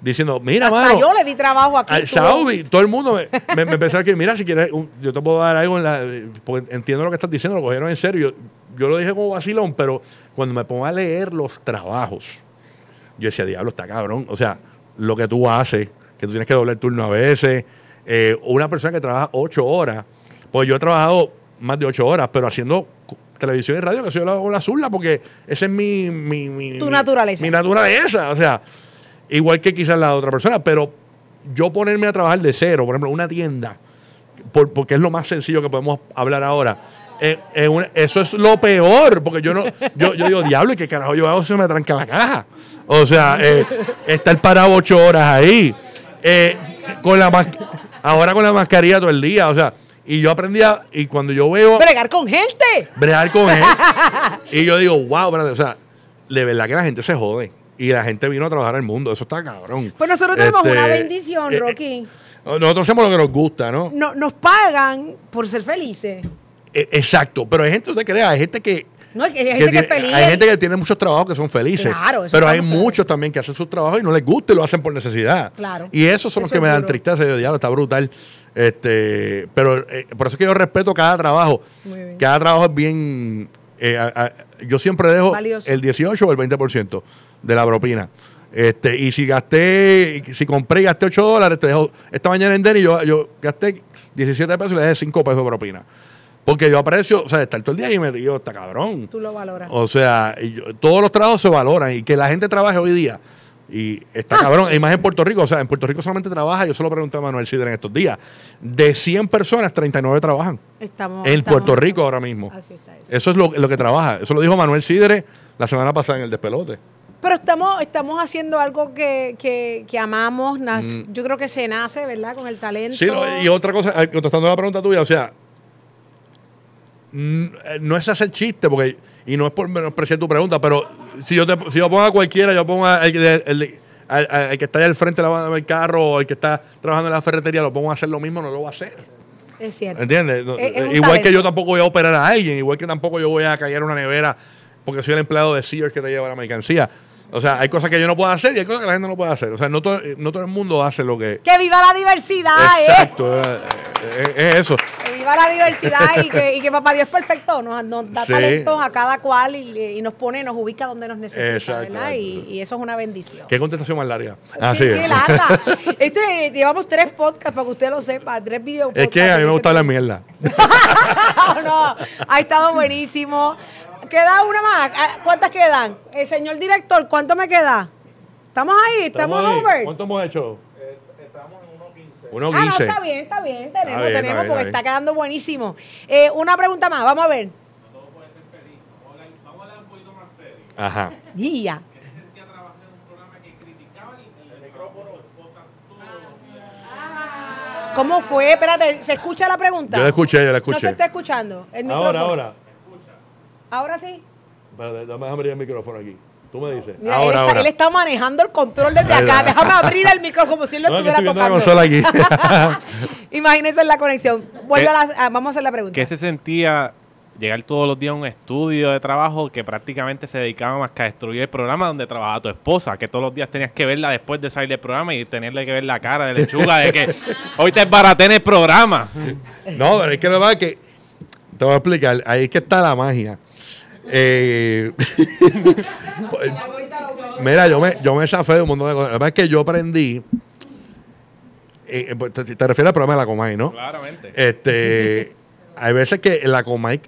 diciendo, mira,
Hasta
mano,
yo le di trabajo aquí.
al. Saudi, todo el mundo me, me, me empezó a decir, mira, si quieres, un- yo te puedo dar algo en la... Porque entiendo lo que estás diciendo, lo cogieron en serio. Yo, yo lo dije como vacilón, pero cuando me pongo a leer los trabajos, yo decía, diablo, está cabrón. O sea, lo que tú haces, que tú tienes que doblar turno a veces, eh, una persona que trabaja ocho horas, pues yo he trabajado más de ocho horas, pero haciendo televisión y radio, que eso yo con la zurda, porque esa es mi... mi, mi-
Tu
mi-
naturaleza.
Mi naturaleza, o sea, igual que quizás la otra persona, pero yo ponerme a trabajar de cero, por ejemplo, una tienda, por- porque es lo más sencillo que podemos hablar ahora. eh, eh, una- eso es lo peor, porque yo no, yo, yo digo, diablo, ¿y qué carajo yo hago si se me tranca la caja? O sea, eh, estar parado ocho horas ahí, eh, con la ahora con la mascarilla todo el día, o sea, y yo aprendía, y cuando yo veo
Bregar con gente.
bregar con él. y yo digo, wow, espérate, o sea, de verdad que la gente se jode. Y la gente vino a trabajar al mundo. Eso está cabrón.
Pues nosotros tenemos
Este,
una bendición,
eh,
Rocky.
Nosotros hacemos lo que nos gusta, ¿no?
No, nos pagan por ser felices.
Eh, exacto. Pero hay gente, usted crea, hay gente que.
No, hay gente que,
tiene,
es feliz.
hay gente que tiene muchos trabajos que son felices.
Claro, eso
pero hay muchos también que hacen sus trabajos y no les gusta y lo hacen por necesidad.
Claro.
Y esos son los que
es
me dan tristeza. Yo, diablo, está brutal. Este, pero eh, por eso es que yo respeto cada trabajo.
Muy bien.
Cada trabajo es bien. eh, a- a- yo siempre dejo
Valioso.
el 18 o el 20% de la propina. Este, y si gasté, si compré y gasté 8 dólares, te dejo. Esta mañana en Denny yo, yo gasté 17 pesos y le dejé 5 pesos de propina. Porque yo aprecio, o sea, estar todo el día ahí metido, está cabrón.
Tú lo valoras.
O sea, y yo- todos los trabajos se valoran y que la gente trabaje hoy día. Y
Ah,
está cabrón. Y más en Puerto Rico. O sea, en Puerto Rico solamente trabaja, yo se lo pregunté a Manuel Sidre en estos días. De 100 personas, 39 trabajan.
Estamos,
En
estamos-
Puerto Rico ahora mismo.
Así está eso.
Eso es lo, lo que trabaja. Eso lo dijo Manuel Sidre la semana pasada en el despelote.
Pero estamos, estamos haciendo algo que, que, que amamos. nas- Yo creo que se nace, ¿verdad? Con el talento.
Mm. Sí, y otra cosa, eh, contestando la pregunta tuya, o sea, mm, eh, no es hacer chiste, porque, y no es por menospreciar tu pregunta, pero si yo, te, si yo pongo a cualquiera, yo pongo al que está allá al frente lavando el carro o el que está trabajando en la ferretería, lo pongo a hacer lo mismo, no lo va a hacer.
Es cierto.
¿Entiendes?
Es- es
eh, igual que yo tampoco voy a operar a alguien, igual que tampoco yo voy a callar una nevera porque soy el empleado de Sears que te lleva la mercancía. O sea, hay cosas que yo no puedo hacer y hay cosas que la gente no puede hacer. O sea, no todo, no todo el mundo hace lo que...
¡Que viva la diversidad! ¿eh?
Exacto, eh, eh, es eso.
Viva la diversidad y que, y que papá Dios es perfecto, nos, nos da
Sí.
talentos a cada cual y, y nos pone, nos ubica donde nos necesita,
Exacto.
¿verdad? Y, y eso es una bendición.
¿Qué contestación más larga? Ah, sí.
qué larga. Esto es- llevamos tres podcasts para que usted lo sepa, tres videos.
Es que a mí me gusta la mierda.
no, no, ha estado buenísimo. Queda una más. Ah, ¿Cuántas quedan? El señor director, ¿cuánto me queda? ¿Estamos ahí? ¿Estamos,
ahí.
over?
¿Cuánto hemos hecho? 1.15.
Ah, no, está bien, está bien. Tenemos,
Está bien, está
tenemos,
bien,
porque
está
está quedando buenísimo. Eh, una pregunta más, vamos a ver.
Ajá.
Guía. ¿Cómo fue? Espérate, ¿se escucha la pregunta?
Yo la escuché, yo la
No
escuché.
se está escuchando. El
Ahora,
micrófono.
ahora.
Ahora sí.
Espérate, dame abrir el micrófono aquí. Tú me dices.
Mira, él,
ahora,
está,
ahora.
él está manejando el control desde acá. Déjame abrir el micrófono como si él lo
No,
estuviera
la
tocando.
consola aquí.
Imagínense la conexión. Vuelve a la- vamos a hacer la pregunta.
¿Qué se sentía llegar todos los días a un estudio de trabajo que prácticamente se dedicaba más que a destruir el programa donde trabajaba tu esposa? Que todos los días tenías que verla después de salir del programa y tenerle que ver la cara de lechuga de que hoy te esbaraté en el programa.
No, pero es que lo que pasa es que te voy a explicar, ahí es que está la magia. Eh, mira, yo me, yo me zafé de un montón de cosas. La verdad es que yo aprendí. eh, eh, te, te refieres al programa de la Comay, ¿no?
Claramente.
Este, hay veces que la Comay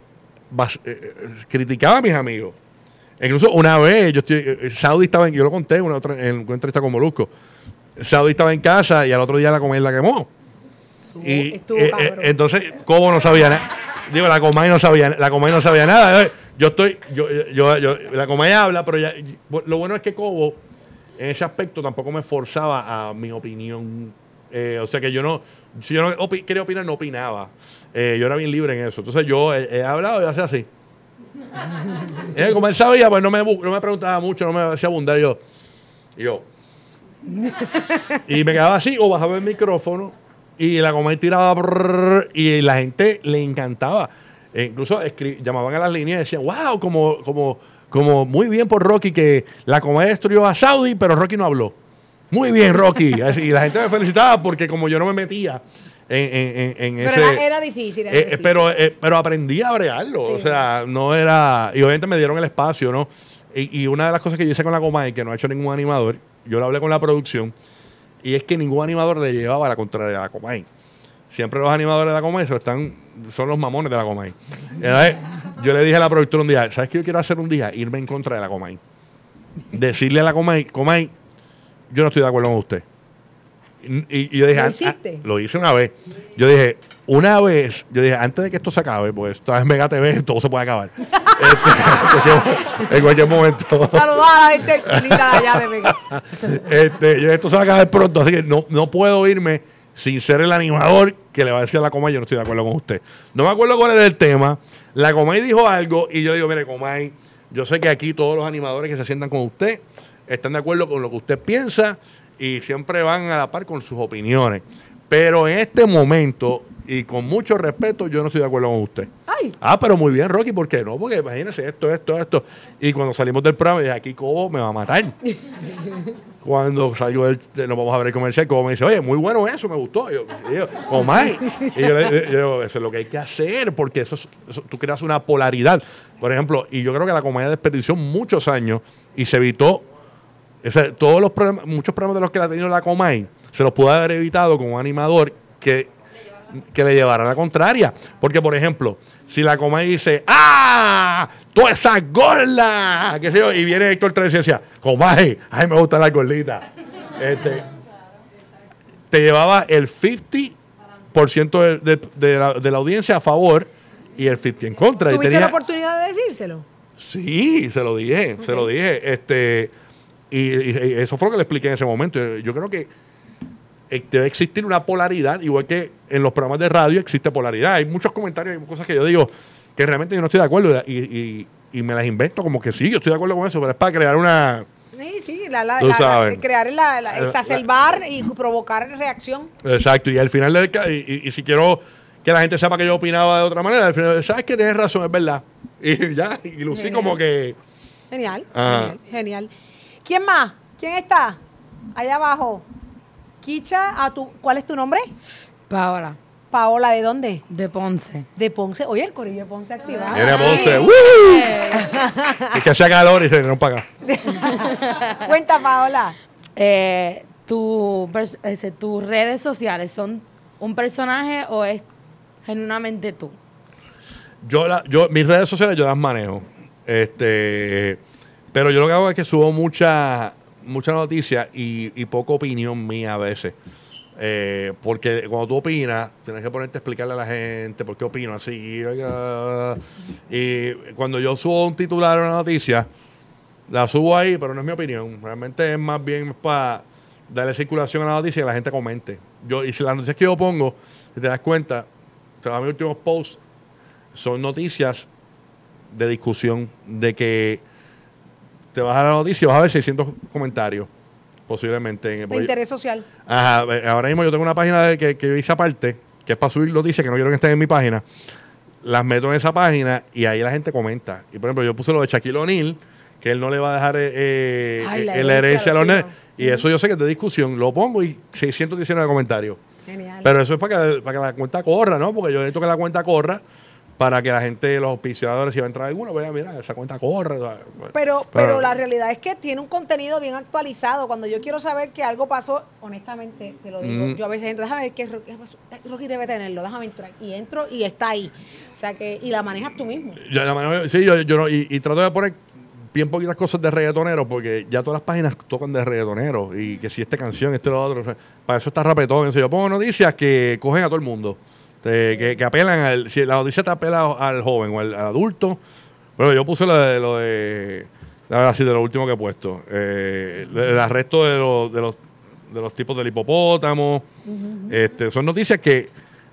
bas- eh, criticaba a mis amigos. Incluso una vez, yo estoy, Saudi estaba en, yo lo conté en una, otra, en una entrevista con Molusco. Saudi estaba en casa y al otro día la Comay la quemó. Y
estuvo
eh, eh, entonces, ¿cómo no sabía nada? Digo, la Comay no sabía, la Comay no sabía nada. Yo, estoy, yo, yo, yo- la Comay habla, pero ya, lo bueno es que Cobo, en ese aspecto, tampoco me forzaba a mi opinión. Eh, o sea que yo no, si yo no opi- quería opinar, no opinaba. Eh, yo era bien libre en eso. Entonces yo he, he hablado y hacía así. Eh, como él sabía, pues no me, no me preguntaba mucho, no me hacía abundar. Yo, y yo. y me quedaba así, o bajaba el micrófono y la Comay tiraba brrr, y la gente le encantaba. E incluso llamaban a las líneas y decían, wow, como, como, como muy bien por Rocky que la Comay destruyó a Saudi, pero Rocky no habló. Muy bien, Rocky. Así, y la gente me felicitaba porque como yo no me metía en, en-
Pero
ese...
era, era difícil. era
Eh,
difícil.
pero, eh, pero aprendí a brearlo. O sea, no era. Y obviamente me dieron el espacio, ¿no? Y, y una de las cosas que yo hice con la Comay, que no ha hecho ningún animador, yo lo hablé con la producción, y es que ningún animador le llevaba la contraria a la Comay. Siempre los animadores de la Comay son, están, son los mamones de la Comay. Yo le dije a la productora un día, ¿sabes qué yo quiero hacer un día? Irme en contra de la Comay. Decirle a la Comay, Comay, yo no estoy de acuerdo con usted. Y, y yo dije,
¿Lo
"Ah,
hiciste?
lo hice una vez. Yo dije, una vez, yo dije, antes de que esto se acabe, pues esta vez Mega TV, todo se puede acabar. Este, en cualquier momento.
Saludos a la gente de allá de Vega.
Este, yo esto se va a acabar pronto, así que no, no puedo irme sin ser el animador que le va a decir a la Comay, yo no estoy de acuerdo con usted. No me acuerdo cuál era el tema. La Comay dijo algo y yo le digo, mire, Comay, yo sé que aquí todos los animadores que se sientan con usted están de acuerdo con lo que usted piensa y siempre van a la par con sus opiniones. Pero en este momento, y con mucho respeto, yo no estoy de acuerdo con usted. Ah, pero muy bien, Rocky, ¿por qué no? Porque imagínese esto, esto, esto. Y cuando salimos del programa, dije, aquí Cobo me va a matar. cuando salgo del, de- nos vamos a ver el comercial, Cobo me dice, oye, muy bueno eso, me gustó. Y yo, y yo Comay. Y yo, le- yo digo, eso es lo que hay que hacer, porque eso, es- eso- tú creas una polaridad. Por ejemplo, y yo creo que la comedia desperdició muchos años y se evitó o sea, todos los problemas, muchos problemas de los que la ha tenido la Comay, se los pudo haber evitado con un animador que, que le llevara la contraria. Porque, por ejemplo, si la Comay dice, ¡ah! ¡Toda esa gorda! ¿Qué sé yo? Y viene Héctor Tres y decía, Comay, ¡ay, me gustan las gorditas! Este, te llevaba el 50% de, de- de la, de la audiencia a favor y el 50% en contra. Y
¿tuviste
tenía-
la oportunidad de decírselo?
Sí, se lo dije, se lo dije. Este, y, y- y eso fue lo que le expliqué en ese momento. Yo creo que debe existir una polaridad, igual que en los programas de radio existe polaridad. Hay muchos comentarios, hay cosas que yo digo que realmente yo no estoy de acuerdo y, y- y me las invento como que sí, yo estoy de acuerdo con eso, pero es para crear una...
Sí, sí, la, la, la- crear la, la-
La-
exacerbar y provocar reacción.
Exacto, y al final del y, y- si quiero que la gente sepa que yo opinaba de otra manera, al final, sabes que tienes razón, es verdad. Y ya, y lucí como que...
Genial,
Ajá.
genial, genial. ¿Quién más? ¿Quién está? Allá abajo. Kicha, a tu, ¿cuál es tu nombre?
Paola.
Paola, ¿de dónde?
De Ponce.
De Ponce. Oye, el corillo de Ponce activado.
Viene Ponce. ¡Woo! Es que hace calor y se no para acá.
Cuenta, Paola.
Eh, tu ese, ¿Tus redes sociales son un personaje o es genuinamente tú?
Yo, la, yo, mis redes sociales yo las manejo. Este, pero yo lo que hago es que subo mucha, mucha noticia y, poca opinión mía a veces. Eh, porque cuando tú opinas, tienes que ponerte a explicarle a la gente por qué opino así. Y cuando yo subo un titular o una noticia, la subo ahí, pero no es mi opinión. Realmente es más bien para darle circulación a la noticia y que la gente comente. Yo, y si las noticias que yo pongo, si te das cuenta, te mis últimos posts, son noticias de discusión, de que te vas a la noticia y vas a ver 600 comentarios, posiblemente. En el,
De interés social.
Ajá, eh, ahora mismo yo tengo una página de que, que yo hice aparte, que es para subir noticias que no quiero que estén en mi página. Las meto en esa página y ahí la gente comenta. Y por ejemplo, yo puse lo de Shaquille O'Neal, que él no le va a dejar eh, eh,
Ay, la
eh, la herencia a los nenes. Y eso yo sé que es de discusión. Lo pongo y 619 comentarios.
Genial.
Pero eso es para que, para que la cuenta corra, ¿no? Porque yo necesito que la cuenta corra para que la gente, los auspiciadores, si va a entrar alguno, vea, mira, esa cuenta corre.
Pero, pero la realidad es que tiene un contenido bien actualizado. Cuando yo quiero saber que algo pasó, honestamente, te lo digo,
Mm.
yo a veces entro, déjame ver qué Rocky, debe tenerlo, déjame entrar. Y entro y está ahí. O sea que, y la manejas tú mismo.
Yo, la sí, yo, yo no, y, y trato de poner bien poquitas cosas de reggaetonero, porque ya todas las páginas tocan de reggaetonero. Y que si esta canción, este lo otro. o sea, para eso está rapetón. Eso yo pongo noticias que cogen a todo el mundo. Te- que, que apelan al. Si la noticia te apela al joven o al, al adulto. Pero yo puse lo de. Lo de ahora sí, de lo último que he puesto. Eh, el, arresto de, los de, los, de los tipos del hipopótamo. este, son noticias que.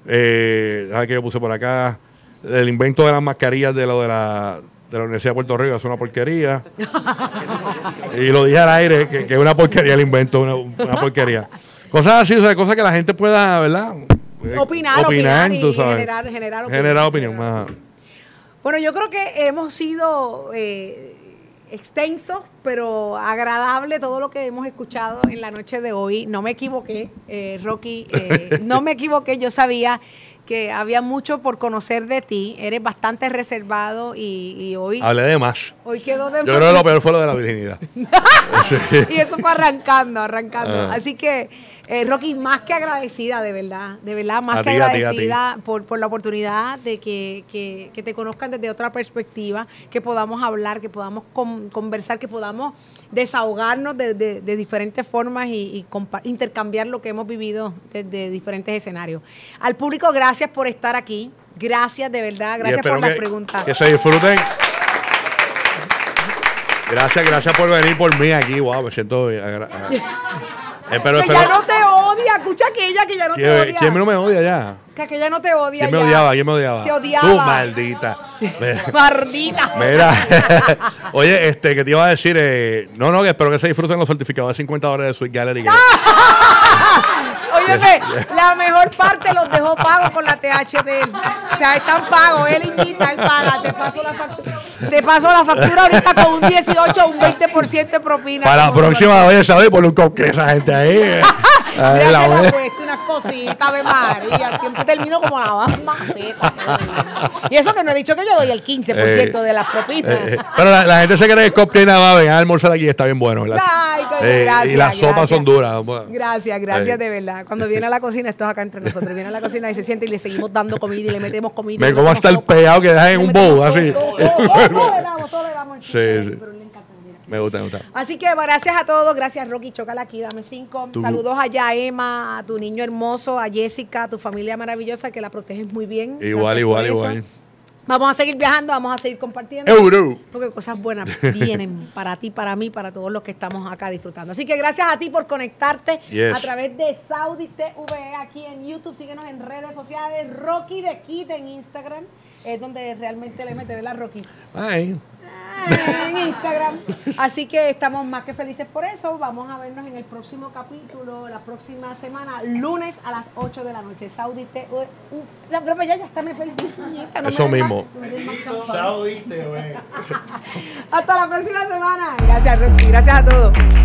Eh, ¿sabes qué yo puse por acá? El invento de las mascarillas de lo de la, de la Universidad de Puerto Rico es una porquería. y lo dije al aire, que, que es una porquería el invento, una, una porquería. Cosas así, o sea, cosas que la gente pueda, ¿verdad? Eh,
Opinar, opinar y generar- generar opinión.
Generar opinión. ajá.
Bueno, yo creo que hemos sido eh, extensos, pero agradable todo lo que hemos escuchado en la noche de hoy. No me equivoqué, eh, Rocky, eh, no me equivoqué. Yo sabía que había mucho por conocer de ti. Eres bastante reservado y, y hoy,
Hablé de más.
hoy quedó de
Yo creo que lo peor fue lo de la virginidad.
y eso fue arrancando, arrancando.
Ah.
Así que, eh, Rocky, más que agradecida, de verdad, de verdad, más
A
que
a a
agradecida por, por la oportunidad de que, que- que te conozcan desde otra perspectiva, que podamos hablar, que podamos con- conversar, que podamos desahogarnos de, de- de diferentes formas y, y intercambiar lo que hemos vivido desde diferentes escenarios. Al público, gracias por estar aquí. Gracias, de verdad, gracias por las
que-
preguntas.
Que se disfruten. Gracias, gracias por venir por mí aquí. Wow, me siento. agra- Eh, pero
que
espero-
ya no te odia, escucha aquella que ya no te
¿Quién,
odia.
quién no me odia ya?
Que aquella no te odia
¿Quién me
ya.
odiaba? ¿Quién me odiaba?
Te odiaba.
Tú, maldita. Mira.
Mardita.
Mira, oye, este, que te iba a decir, eh, no, no, que espero que se disfruten los certificados de 50 dólares de Sweet Gallery.
Óyeme, la mejor parte los dejó pagos con la TH de él. O sea, están pagos. Él invita, él paga. Te paso la factura. Te paso la factura ahorita con un 18 o un 20% de propina.
Para la próxima, oye, ¿sabes? Ponle un a esa gente ahí. eh.
Ya
la
se puesto unas cositas, Ave María. Siempre termino como la más maceta. Y eso que no he dicho que yo doy el 15% de las propinas.
Eh, eh, pero la, la gente se cree que el cupcake nada más, vengan a almorzar aquí, está bien bueno. ¿verdad?
Ay,
Eh,
gracias.
y las sopas son duras.
Gracias, gracias
Eh.
de verdad. Cuando viene a la cocina, esto es acá entre nosotros. Viene a la cocina y se siente y le seguimos dando comida y le metemos comida.
Me como hasta el pegado que dejan en un bowl, así.
todo, todo, todo, todo le damos, todo le damos.
Sí, sí.
Pero le encanta.
Me gusta, me gusta.
Así que gracias a todos, gracias Rocky, chócala aquí, dame cinco.
Tú.
Saludos allá a Emma, a tu niño hermoso, a Jessica, a tu familia maravillosa que la proteges muy bien.
Igual, igual, igual.
Vamos a seguir viajando, vamos a seguir compartiendo.
Euro.
Porque cosas buenas vienen para ti, para mí, para todos los que estamos acá disfrutando. Así que gracias a ti por conectarte
Yes.
a través de Saudi TV aquí en YouTube. Síguenos en redes sociales. Rocky de Kid en Instagram. Es donde realmente le mete, ¿verdad, Rocky?
Ay.
en Instagram. Así que estamos más que felices por eso. Vamos a vernos en el próximo capítulo, la próxima semana, lunes a las 8 de la noche. Saudi TV. Uf, ya, ya, ya está, me feliz.
Eso mismo.
Hasta la próxima semana. Gracias, Rocky. Gracias a todos.